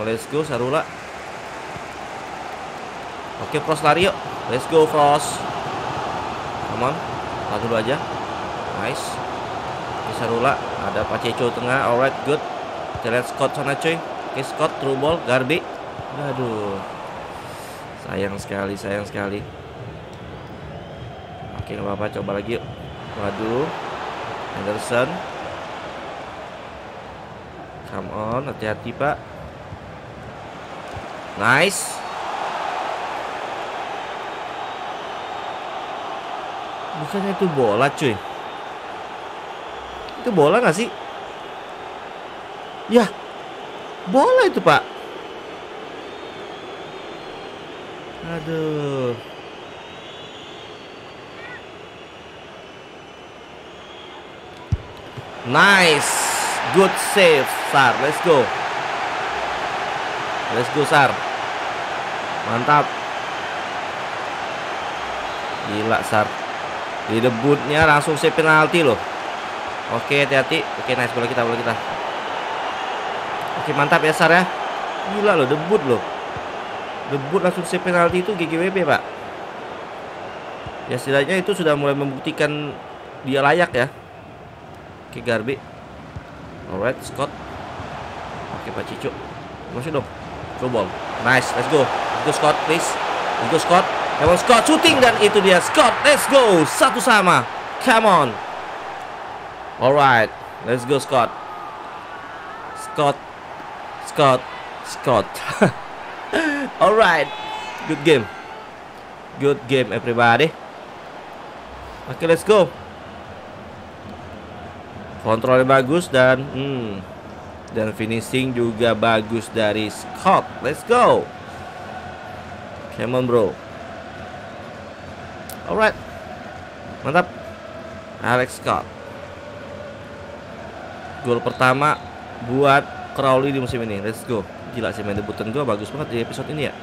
let's go, Sarula. Oke, Frost lari yuk. Let's go, Frost. Come on. Lalu dulu aja. Nice. Oke, Sarula. Ada Paceco tengah. Alright, good. Kita lihat Scott sana cuy. Oke, Scott true ball, Garbi. Aduh. Sayang sekali, sayang sekali. Oke, nggak apa-apa, coba lagi yuk. Waduh. Anderson. Come on, hati-hati, Pak. Nice. Bukannya itu bola, cuy. Itu bola gak sih? Ya, bola itu pak. Aduh. Nice, good save, Sar. Let's go. Let's go, Sar. Mantap. Gila, Sar. Di debutnya langsung save penalti loh. Oke, hati-hati. Oke, nice bola kita, bola kita. Oke, mantap ya Sar ya. Gila loh, debut loh. Debut langsung save penalti itu GGWP, Pak. Ya setidaknya itu sudah mulai membuktikan dia layak ya. Oke, Garbi. Alright, Scott. Oke, Pak Cicu. Masuk dong. Go ball. Nice, let's go. Let's go Scott, please. Let's go Scott. On Scott, shooting dan itu dia Scott. Let's go. Satu sama. Come on. Alright, let's go Scott. Scott, Scott, Scott. *laughs* Alright, good game. Good game everybody. Oke, okay, let's go. Kontrolnya bagus dan hmm, dan finishing juga bagus dari Scott. Let's go. Come bro. Alright. Mantap. Alex Scott Gol pertama buat Crowley di musim ini Let's go Gila sih main debutan gue bagus banget di episode ini ya.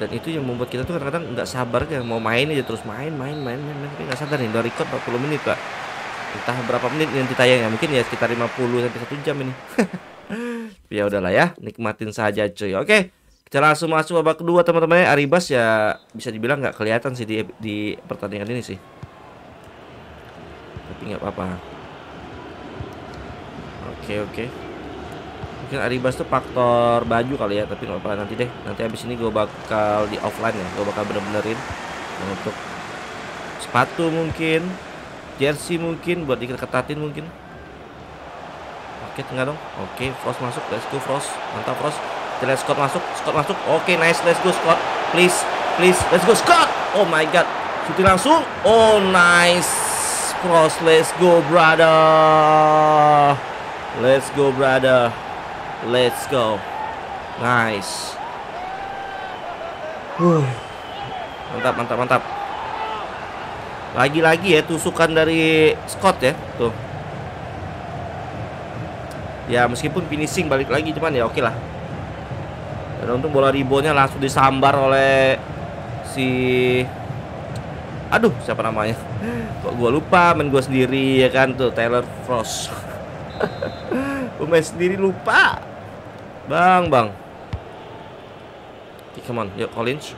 Dan itu yang membuat kita tuh kadang-kadang nggak sabar ya mau main aja terus main main main main, main. tapi nggak sadar nih udah record 40 menit pak. Entah berapa menit nanti tayangnya mungkin ya sekitar 50 sampai satu jam ini. *laughs* Ya udahlah ya nikmatin saja cuy. Oke kita langsung masuk babak kedua teman-teman. Aribas ya bisa dibilang nggak kelihatan sih di, di pertandingan ini sih. Tapi nggak apa-apa. Oke oke mungkin Aribas tuh faktor baju kali ya tapi nggak apa nanti deh nanti habis ini gue bakal di offline ya gue bakal bener-benerin. Untuk sepatu mungkin jersey mungkin buat diketatin mungkin. Oke tengah dong? Oke Frost masuk let's go Frost. Mantap Frost. Kita lihat Scott masuk Scott masuk. Oke nice let's go Scott. Please please let's go Scott. Oh my god shooting langsung. Oh nice Frost let's go brother. Let's go brother Let's go. Nice. Uh. Mantap, mantap, mantap. Lagi-lagi ya tusukan dari Scott ya, tuh. Ya meskipun finishing balik lagi cuman ya oke okay lah. Dan untuk bola reboundnya langsung disambar oleh si Aduh, siapa namanya? Kok gua lupa main gua sendiri ya kan tuh Taylor Frost. *laughs* Pemain sendiri lupa. Bang, bang. Okay, come on, yuk Collins.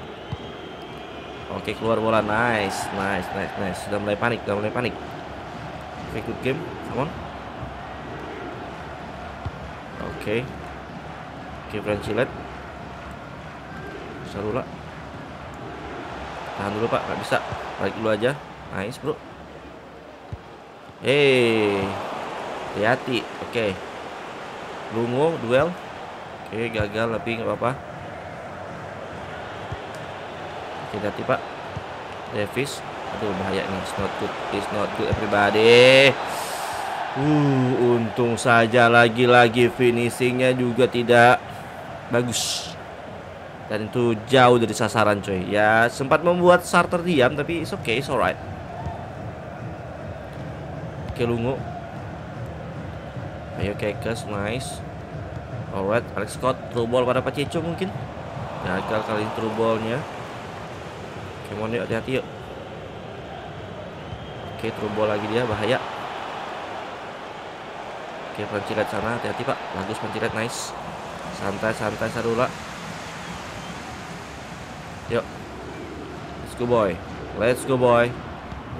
Oke, keluar bola. Nice, nice, nice, nice. Sudah mulai panik, sudah mulai panik. Oke, good game. Come on. Oke. Okay. Oke, okay, Francilet. Sarula. Tahan dulu, Pak. Gak bisa. Balik dulu aja. Nice, bro. Hey. Hati-hati. Oke. Okay. Lungo, duel. Oke gagal tapi nggak apa-apa. Oke hati pak Davis. Aduh bahaya nih. It's not good. It's not good everybody. Uh untung saja lagi-lagi finishingnya juga tidak bagus. Dan itu jauh dari sasaran coy. Ya sempat membuat Sar terdiam tapi it's okay it's alright. Oke lungu. Ayo kekes. Nice Alright, Alex Scott through ball pada Paceco mungkin. Gagal kali through ballnya. Oke, yuk hati-hati yuk. Oke, through ball lagi dia bahaya. Oke, panciret sana, hati-hati Pak. Bagus panciret, nice. Santai, santai Sarula. Yuk. Let's go boy. Let's go boy.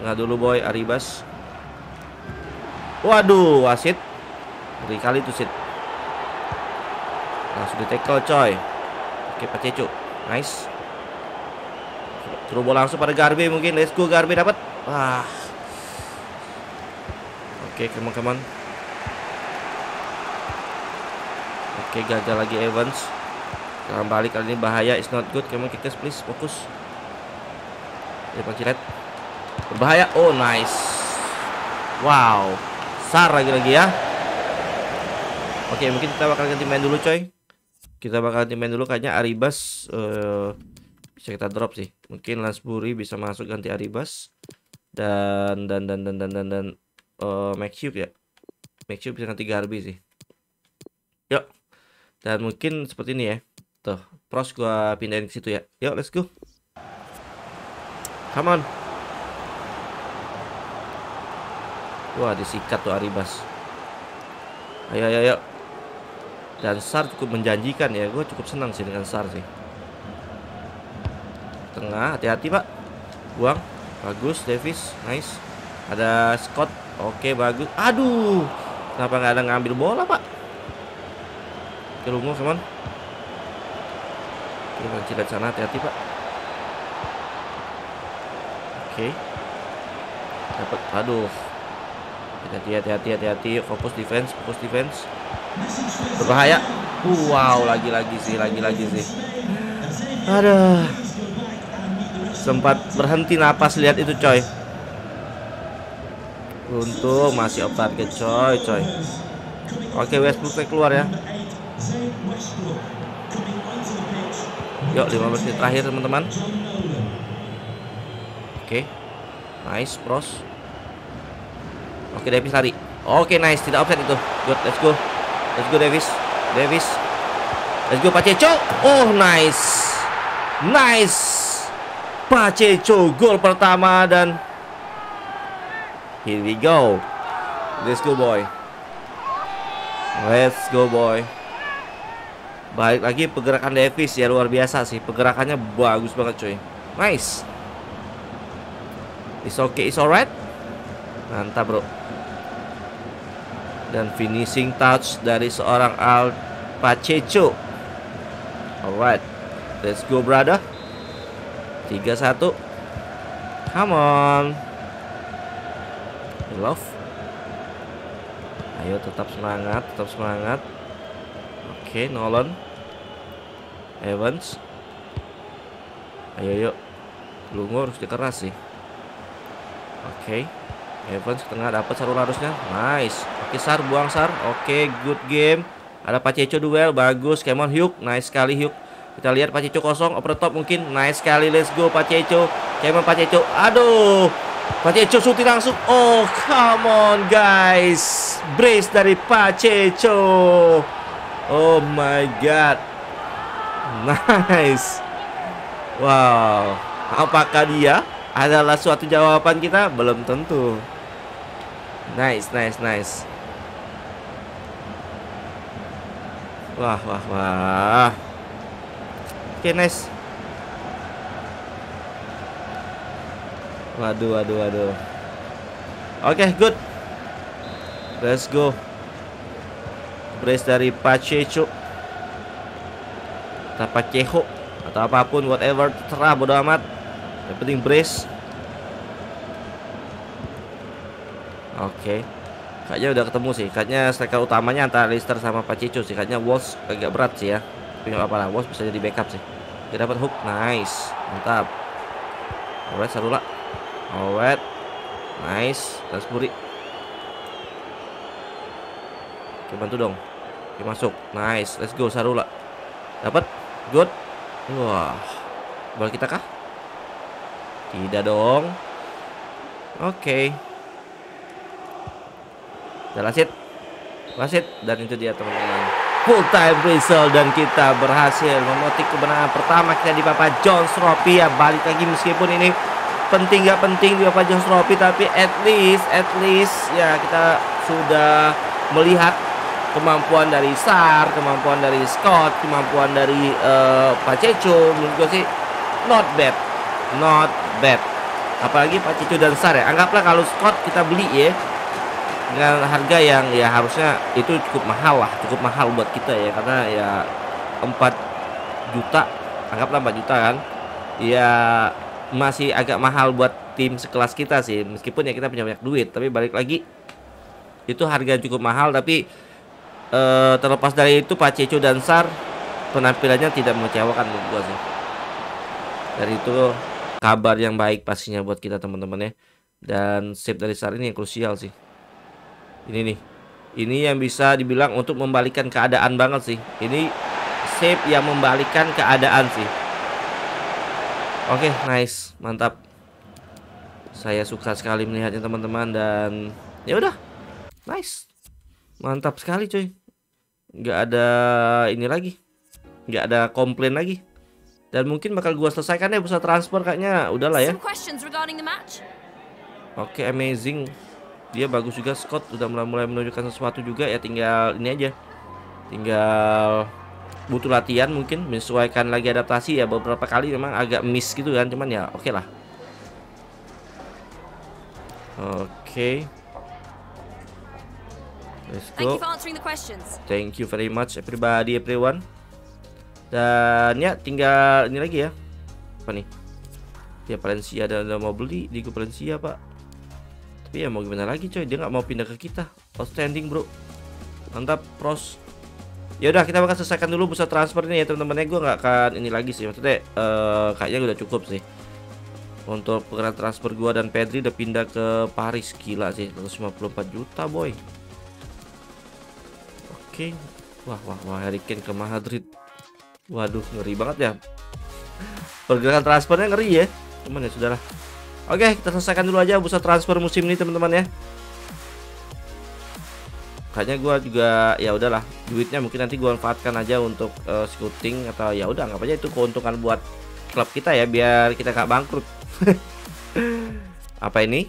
Nggak dulu boy, Aribas. Waduh, wasit. Beri kali tuh sit. Langsung di tackle coy. Oke Pacecu Nice. Suruh bola langsung pada Garbe mungkin. Let's go Garbe dapat. Wah. Oke come on come on. Oke gagal lagi Evans. Sekarang balik kali ini bahaya. It's not good. Come on kickers please. Fokus. Ya Pak Berbahaya. Oh nice. Wow. Sar lagi-lagi ya. Oke mungkin kita bakal ganti main dulu coy kita bakal main dulu kayaknya Aribas uh, bisa kita drop sih. Mungkin Lansbury bisa masuk ganti Aribas. Dan dan dan dan dan dan, dan uh, Maxcube ya. Maxcube bisa ganti Garbi sih. Yuk. Dan mungkin seperti ini ya. Tuh pros gua pindahin ke situ ya. Yuk let's go. Come on. Wah disikat tuh Aribas. Ayo ayo ayo dan SAR cukup menjanjikan ya gue cukup senang sih dengan SAR sih. Tengah hati-hati pak. Buang. Bagus Davis. Nice. Ada Scott. Oke bagus. Aduh kenapa nggak ada ngambil bola pak? Ke rumah teman oke tidak sana hati-hati pak. Oke. Dapat. Aduh. Hati-hati hati-hati hati-hati. Fokus defense fokus defense berbahaya wow lagi-lagi sih lagi-lagi sih ada sempat berhenti napas lihat itu coy untung masih off target coy coy oke Westbrook keluar ya yuk 15 menit terakhir teman-teman oke Nice, Pros. Oke, Davis lari. Oke, nice. Tidak offset itu. Good, let's go. Let's go, Davis. Davis. Let's go, Paceco. Oh, nice. Nice. Paceco gol pertama dan here we go. Let's go, boy. Let's go, boy. Baik lagi pergerakan Davis ya luar biasa sih. Pergerakannya bagus banget, cuy. Nice. It's okay, it's alright. Mantap, bro dan finishing touch dari seorang Al Pacheco. Alright, let's go brother. 3-1. Come on. Love. Ayo tetap semangat, tetap semangat. Oke, okay, Nolan. Evans. Ayo yuk. Lungo harus dikeras sih. Oke. Okay. Evans tengah dapat Sarul harusnya. Nice. Oke, Sar buang Sar. Oke, good game. Ada Paceco duel, bagus. Come on Hugh, nice sekali Hugh. Kita lihat Paceco kosong, over top mungkin. Nice sekali, let's go Paceco. Come on Paceco. Aduh. Paceco shooting langsung. Oh, come on guys. Brace dari Paceco. Oh my god. Nice. Wow. Apakah dia adalah suatu jawaban kita? Belum tentu. Nice, nice, nice. Wah, wah, wah. Oke, okay, nice. Waduh, waduh, waduh. Oke, okay, good. Let's go. Brace dari Pacheco. Atau Pacheco atau apa pun whatever terserah bodo amat. Yang penting brace. Oke. Okay. Kayaknya udah ketemu sih. Kayaknya striker utamanya antara Leicester sama Pacicu sih. Kayaknya Wolves agak berat sih ya. Tapi nggak apa-apa lah. Wolves bisa jadi backup sih. Dia dapat hook. Nice. Mantap. Alright, Sarula. Alright. Nice. Transburi. Oke, bantu dong. Oke, masuk. Nice. Let's go Sarula. Dapat. Good. Wah. Bola kita kah? Tidak dong. Oke. Okay. Dan Lasit. Lasit Dan itu dia teman-teman. Full time whistle Dan kita berhasil memetik kemenangan pertama kita di Bapak John Trophy. Ya Balik lagi meskipun ini penting gak penting di Bapak John Trophy Tapi at least At least ya kita sudah melihat kemampuan dari Sar, kemampuan dari Scott, kemampuan dari uh, Paceco menurut gue sih not bad, not bad. Apalagi Paceco dan Sar ya. Anggaplah kalau Scott kita beli ya, dengan harga yang ya harusnya itu cukup mahal lah cukup mahal buat kita ya karena ya 4 juta anggaplah 4 juta kan ya masih agak mahal buat tim sekelas kita sih meskipun ya kita punya banyak duit tapi balik lagi itu harga cukup mahal tapi eh, terlepas dari itu Pak Ceco dan Sar penampilannya tidak mengecewakan menurut gua sih. Dari itu kabar yang baik pastinya buat kita teman-teman ya. Dan save dari Sar ini yang krusial sih ini nih. Ini yang bisa dibilang untuk membalikan keadaan banget sih. Ini save yang membalikan keadaan sih. Oke, okay, nice. Mantap. Saya suka sekali melihatnya teman-teman dan ya udah. Nice. Mantap sekali cuy. Nggak ada ini lagi. Nggak ada komplain lagi. Dan mungkin bakal gua selesaikan deh bisa transfer kayaknya udahlah ya. Oke, okay, amazing dia bagus juga Scott. Udah mulai mulai menunjukkan sesuatu juga ya tinggal ini aja. Tinggal butuh latihan mungkin menyesuaikan lagi adaptasi. Ya beberapa kali memang agak miss gitu kan cuman ya oke okay lah. Oke. Okay. let's go. thank you very much everybody everyone. Dan ya tinggal ini lagi ya. Apa nih? Ya Valencia ada mau beli di Valencia pak tapi ya mau gimana lagi coy? Dia nggak mau pindah ke kita. Outstanding bro. Mantap pros. Ya udah kita bakal selesaikan dulu pusat transfer ini ya teman-teman ya gue nggak akan ini lagi sih. Maksudnya uh, kayaknya udah cukup sih. Untuk pekerjaan transfer gue dan Pedri udah pindah ke Paris. Gila sih 154 juta boy. Oke. Wah wah wah Harry Kane ke Madrid. Waduh ngeri banget ya. Pergerakan transfernya ngeri ya. Cuman ya sudahlah Oke, kita selesaikan dulu aja bursa transfer musim ini teman-teman ya. Kayaknya gua juga ya udahlah, duitnya mungkin nanti gua manfaatkan aja untuk uh, scouting atau ya udah nggak aja itu keuntungan buat klub kita ya biar kita nggak bangkrut. *laughs* Apa ini?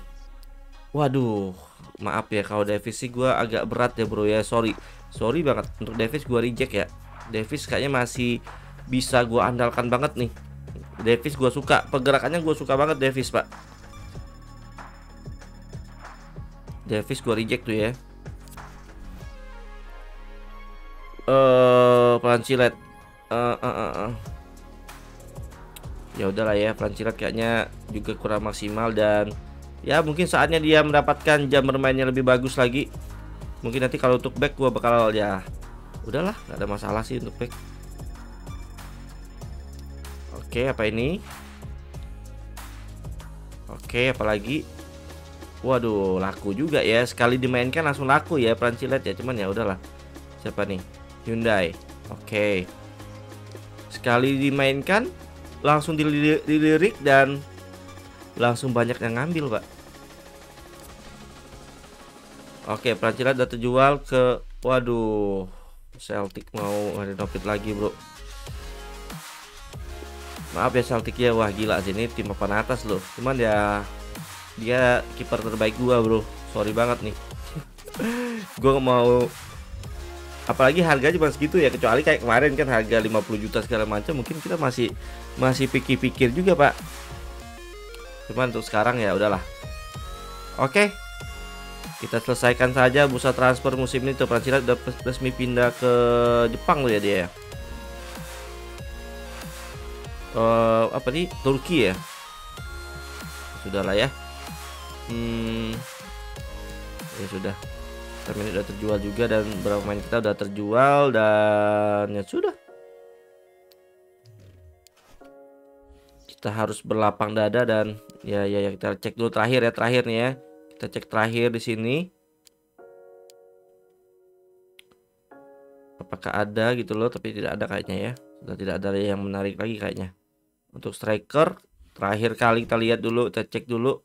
Waduh, maaf ya kalau Davis sih gua agak berat ya bro ya, sorry. Sorry banget untuk Davis gua reject ya. Davis kayaknya masih bisa gua andalkan banget nih. Davis gua suka, pergerakannya gua suka banget Davis, Pak. Davis gua reject tuh ya. Eh, uh. Uh, uh, uh. Ya udahlah ya, Plancilet kayaknya juga kurang maksimal dan ya mungkin saatnya dia mendapatkan jam bermainnya lebih bagus lagi. Mungkin nanti kalau untuk back gua bakal ya udahlah, nggak ada masalah sih untuk back. Oke, apa ini? Oke, apalagi? Waduh, laku juga ya. Sekali dimainkan langsung laku ya Prancilet ya. Cuman ya udahlah. Siapa nih? Hyundai. Oke. Sekali dimainkan langsung dilirik dan langsung banyak yang ngambil, Pak. Oke, Prancilet udah terjual ke waduh. Celtic mau renovate lagi, Bro. Maaf ya Celtic ya, wah gila sih ini tim papan atas loh. Cuman ya dia kiper terbaik gua, Bro. Sorry banget nih. *laughs* gua mau apalagi harga cuma segitu ya kecuali kayak kemarin kan harga 50 juta segala macam mungkin kita masih masih pikir-pikir juga pak cuman untuk sekarang ya udahlah oke kita selesaikan saja bursa transfer musim ini tuh Prancila udah resmi pindah ke Jepang tuh ya dia ya uh, apa nih Turki ya sudahlah ya hmm ya sudah Termin udah terjual juga dan berapa main kita udah terjual dan ya sudah. Kita harus berlapang dada dan ya ya, ya kita cek dulu terakhir ya terakhir nih ya. Kita cek terakhir di sini. Apakah ada gitu loh tapi tidak ada kayaknya ya. Sudah tidak ada yang menarik lagi kayaknya. Untuk striker terakhir kali kita lihat dulu kita cek dulu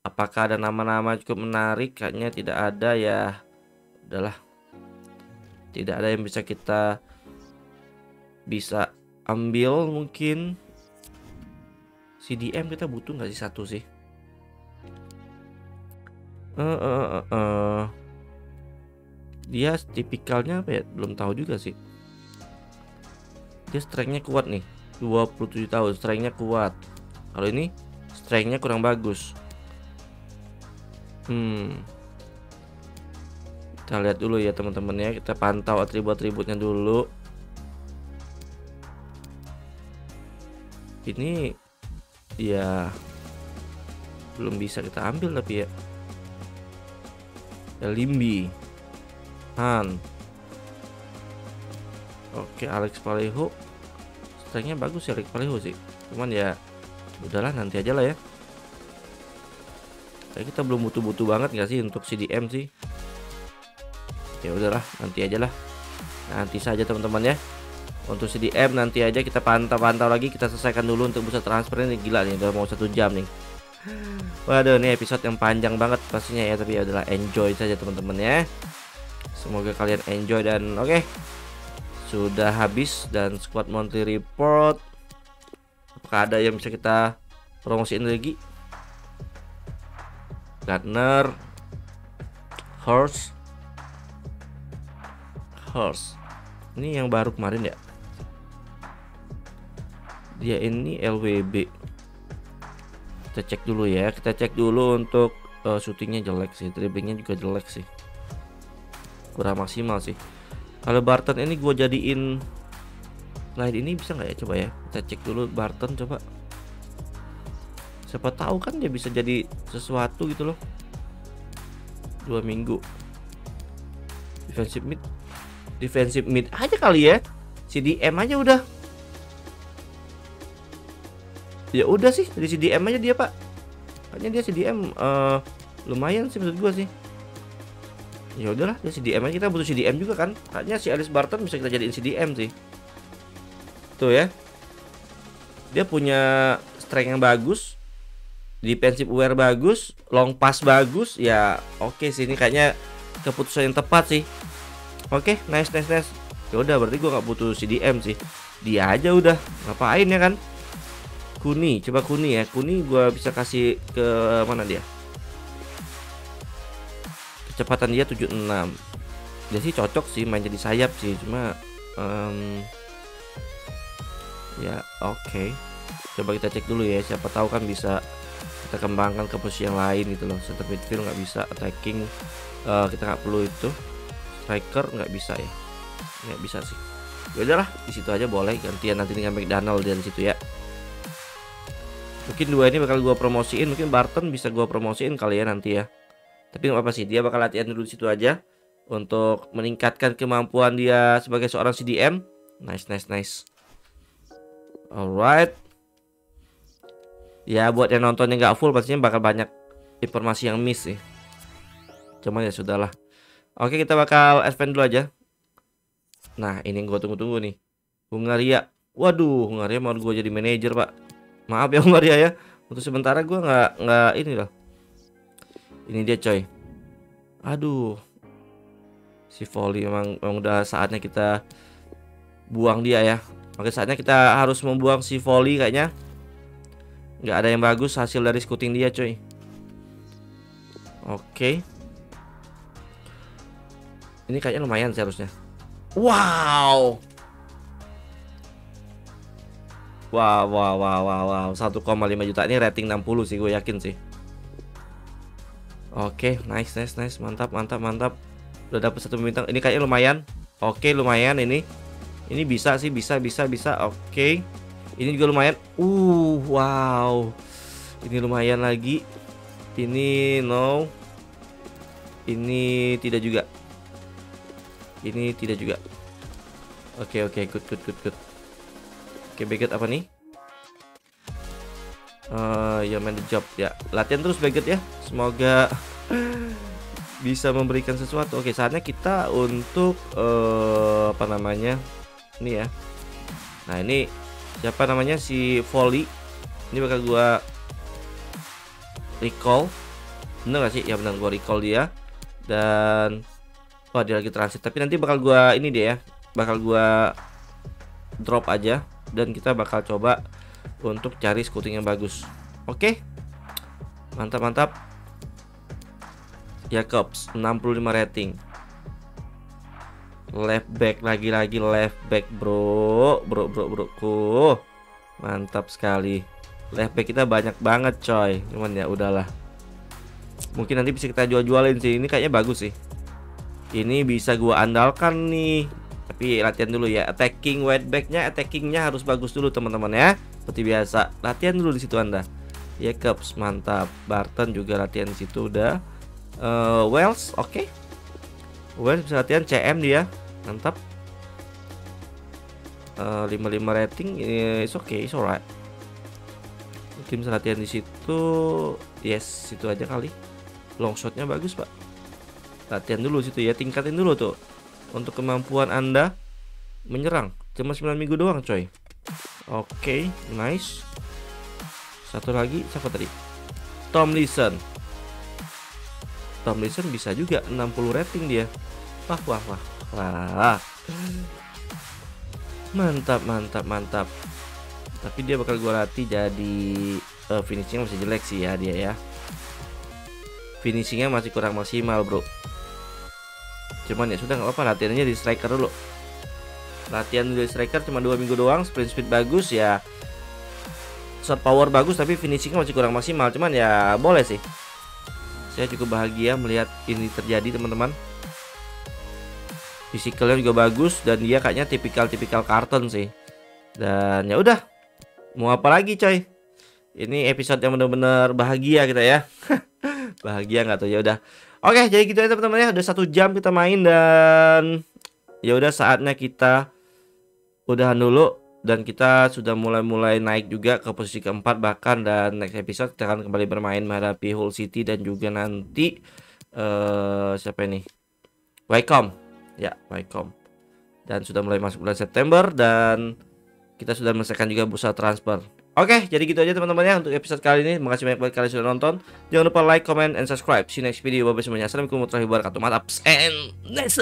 apakah ada nama-nama cukup menarik? Kayaknya tidak ada ya. Udahlah. Tidak ada yang bisa kita bisa ambil mungkin. CDM kita butuh nggak sih satu sih? Uh, uh, uh, uh. dia tipikalnya apa ya? Belum tahu juga sih. Dia strengthnya kuat nih 27 tahun strengthnya kuat. Kalau ini strengthnya kurang bagus. Hmm. Kita lihat dulu ya teman-teman ya kita pantau atribut-atributnya dulu. Ini ya belum bisa kita ambil tapi ya. Ya Han. Oke Alex Paleho strengthnya bagus ya Alex Paleho sih. Cuman ya udahlah nanti aja lah ya. Kayak kita belum butuh-butuh banget nggak sih untuk CDM sih? Ya udahlah nanti aja lah. Nanti saja teman-teman ya. Untuk CDM nanti aja kita pantau-pantau lagi. Kita selesaikan dulu untuk bisa transfer ini. Gila nih udah mau satu jam nih. Waduh ini episode yang panjang banget pastinya ya. Tapi ya adalah enjoy saja teman-teman ya. Semoga kalian enjoy dan oke. okay, sudah habis dan squad monthly report. Apakah ada yang bisa kita promosiin lagi? Gardner Horse Horse ini yang baru kemarin ya? Dia ini LWB kita cek dulu ya. Kita cek dulu untuk uh, syutingnya jelek sih. Dribblingnya juga jelek sih. Kurang maksimal sih kalau Barton ini gue jadiin slide ini bisa nggak ya? Coba ya kita cek dulu Barton coba. Siapa tahu kan dia bisa jadi sesuatu gitu loh. Dua minggu. Defensive mid defensive mid aja kali ya. CDM aja udah. Ya udah sih dari CDM aja dia pak. Kayaknya dia CDM uh, eh, lumayan sih menurut gua sih ya udahlah dia CDM aja kita butuh CDM juga kan. Kayaknya si Alice Barton bisa kita jadiin CDM sih. Tuh ya. Dia punya strength yang bagus defensive aware bagus long pass bagus. Ya oke okay sih ini kayaknya keputusan yang tepat sih. Oke okay, nice nice nice. Ya udah berarti gua nggak butuh CDM sih. Dia aja udah ngapain ya kan? Kuni coba Kuni ya. Kuni gua bisa kasih ke mana dia kecepatan dia 76 dia sih cocok sih main jadi sayap sih cuma um, ya oke. Okay. coba kita cek dulu ya siapa tahu kan bisa kita kembangkan ke posisi yang lain gitu loh. Center midfield nggak bisa attacking uh, kita nggak perlu itu. Striker nggak bisa ya. Nggak bisa sih. Ya udahlah di situ aja boleh gantian nanti dengan McDonald dari situ ya. Mungkin dua ini bakal gua promosiin mungkin Barton bisa gua promosiin kali ya nanti ya tapi nggak apa sih dia bakal latihan dulu di situ aja untuk meningkatkan kemampuan dia sebagai seorang CDM nice nice nice. Alright. Ya buat yang nonton yang nggak full pastinya bakal banyak informasi yang miss sih. Cuman ya sudahlah. Oke kita bakal advance dulu aja. Nah ini gue tunggu-tunggu nih. Hungaria. Waduh Hungaria mau gue jadi manajer pak. Maaf ya *laughs* Hungaria ya. Untuk sementara gue nggak nggak ini loh Ini dia coy. Aduh. Si Volley memang, memang udah saatnya kita Buang dia ya. Oke saatnya kita harus membuang si Volley kayaknya. Nggak ada yang bagus hasil dari scouting dia coy. Oke. Ini kayaknya lumayan seharusnya Wow. Wow, wow, wow, wow, wow. 1,5 juta. Ini rating 60 sih gue yakin sih. Oke, nice, nice, nice. Mantap, mantap, mantap. Udah dapat satu bintang. Ini kayaknya lumayan. Oke, lumayan ini. Ini bisa sih, bisa, bisa, bisa. Oke. Ini juga lumayan. Uh, wow. Ini lumayan lagi. Ini no. Ini tidak juga. Ini tidak juga. Oke, oke, good, good, good, good. Oke, okay, Baget apa nih? Uh, ya main the job ya. Latihan terus Baget ya. Semoga *laughs* bisa memberikan sesuatu. Oke, saatnya kita untuk uh, apa namanya? Ini ya. Nah, ini siapa namanya si Volley. Ini bakal gua recall. Bener gak sih? Ya benar gua recall dia. Dan Wah dia lagi transit Tapi nanti bakal gua ini dia ya Bakal gua drop aja Dan kita bakal coba Untuk cari scouting yang bagus. Oke? Mantap mantap Jacobs 65 rating. Left back lagi-lagi left back bro. Bro bro bro. Ku Mantap sekali. Left back kita banyak banget coy. Cuman ya udahlah. Mungkin nanti bisa kita jual-jualin sih. Ini kayaknya bagus sih. Ini bisa gua andalkan nih. Tapi latihan dulu ya. Attacking white backnya attackingnya harus bagus dulu teman-teman ya seperti biasa. Latihan dulu di situ anda. Jacobs mantap. Barton juga latihan di situ udah. Uh, Wells oke. Okay. Wells bisa latihan CM dia. Mantap. Uh, 55 rating is oke okay, is alright. Mungkin bisa latihan di situ yes situ aja kali. Long shotnya bagus pak. Latihan dulu situ ya tingkatin dulu tuh. Untuk kemampuan anda menyerang. Cuma 9 minggu doang coy oke okay, nice. Satu lagi siapa tadi? Tom Listen Tom Listen bisa juga 60 rating dia. Wah wah wah. Wah. Mantap mantap mantap. Tapi dia bakal gua latih jadi uh, finishingnya masih jelek sih ya dia ya. Finishingnya masih kurang maksimal bro. Cuman ya sudah nggak apa-apa latihannya di striker dulu latihan di striker cuma dua minggu doang sprint speed bagus ya shot power bagus tapi finishingnya masih kurang maksimal. Cuman ya boleh sih. Saya cukup bahagia melihat ini terjadi teman-teman. Fisikalnya juga bagus dan dia kayaknya tipikal-tipikal karton sih. Dan ya udah mau apa lagi coy? Ini episode yang benar-benar bahagia kita ya. *laughs* Bahagia nggak tuh? Ya udah. Oke, jadi gitu ya teman-teman ya. Udah satu jam kita main dan ya udah saatnya kita udahan dulu dan kita sudah mulai-mulai naik juga ke posisi keempat bahkan dan next episode kita akan kembali bermain menghadapi Hull City dan juga nanti uh, siapa ini? Wycombe. Ya, Wycombe. Dan sudah mulai masuk bulan September dan kita sudah menyelesaikan juga bursa transfer. Oke, jadi gitu aja teman-teman ya untuk episode kali ini. Makasih banyak buat kalian sudah nonton. Jangan lupa like, comment, and subscribe. See you next video. Bye bye semuanya. Assalamualaikum warahmatullahi wabarakatuh. Mantap and nice.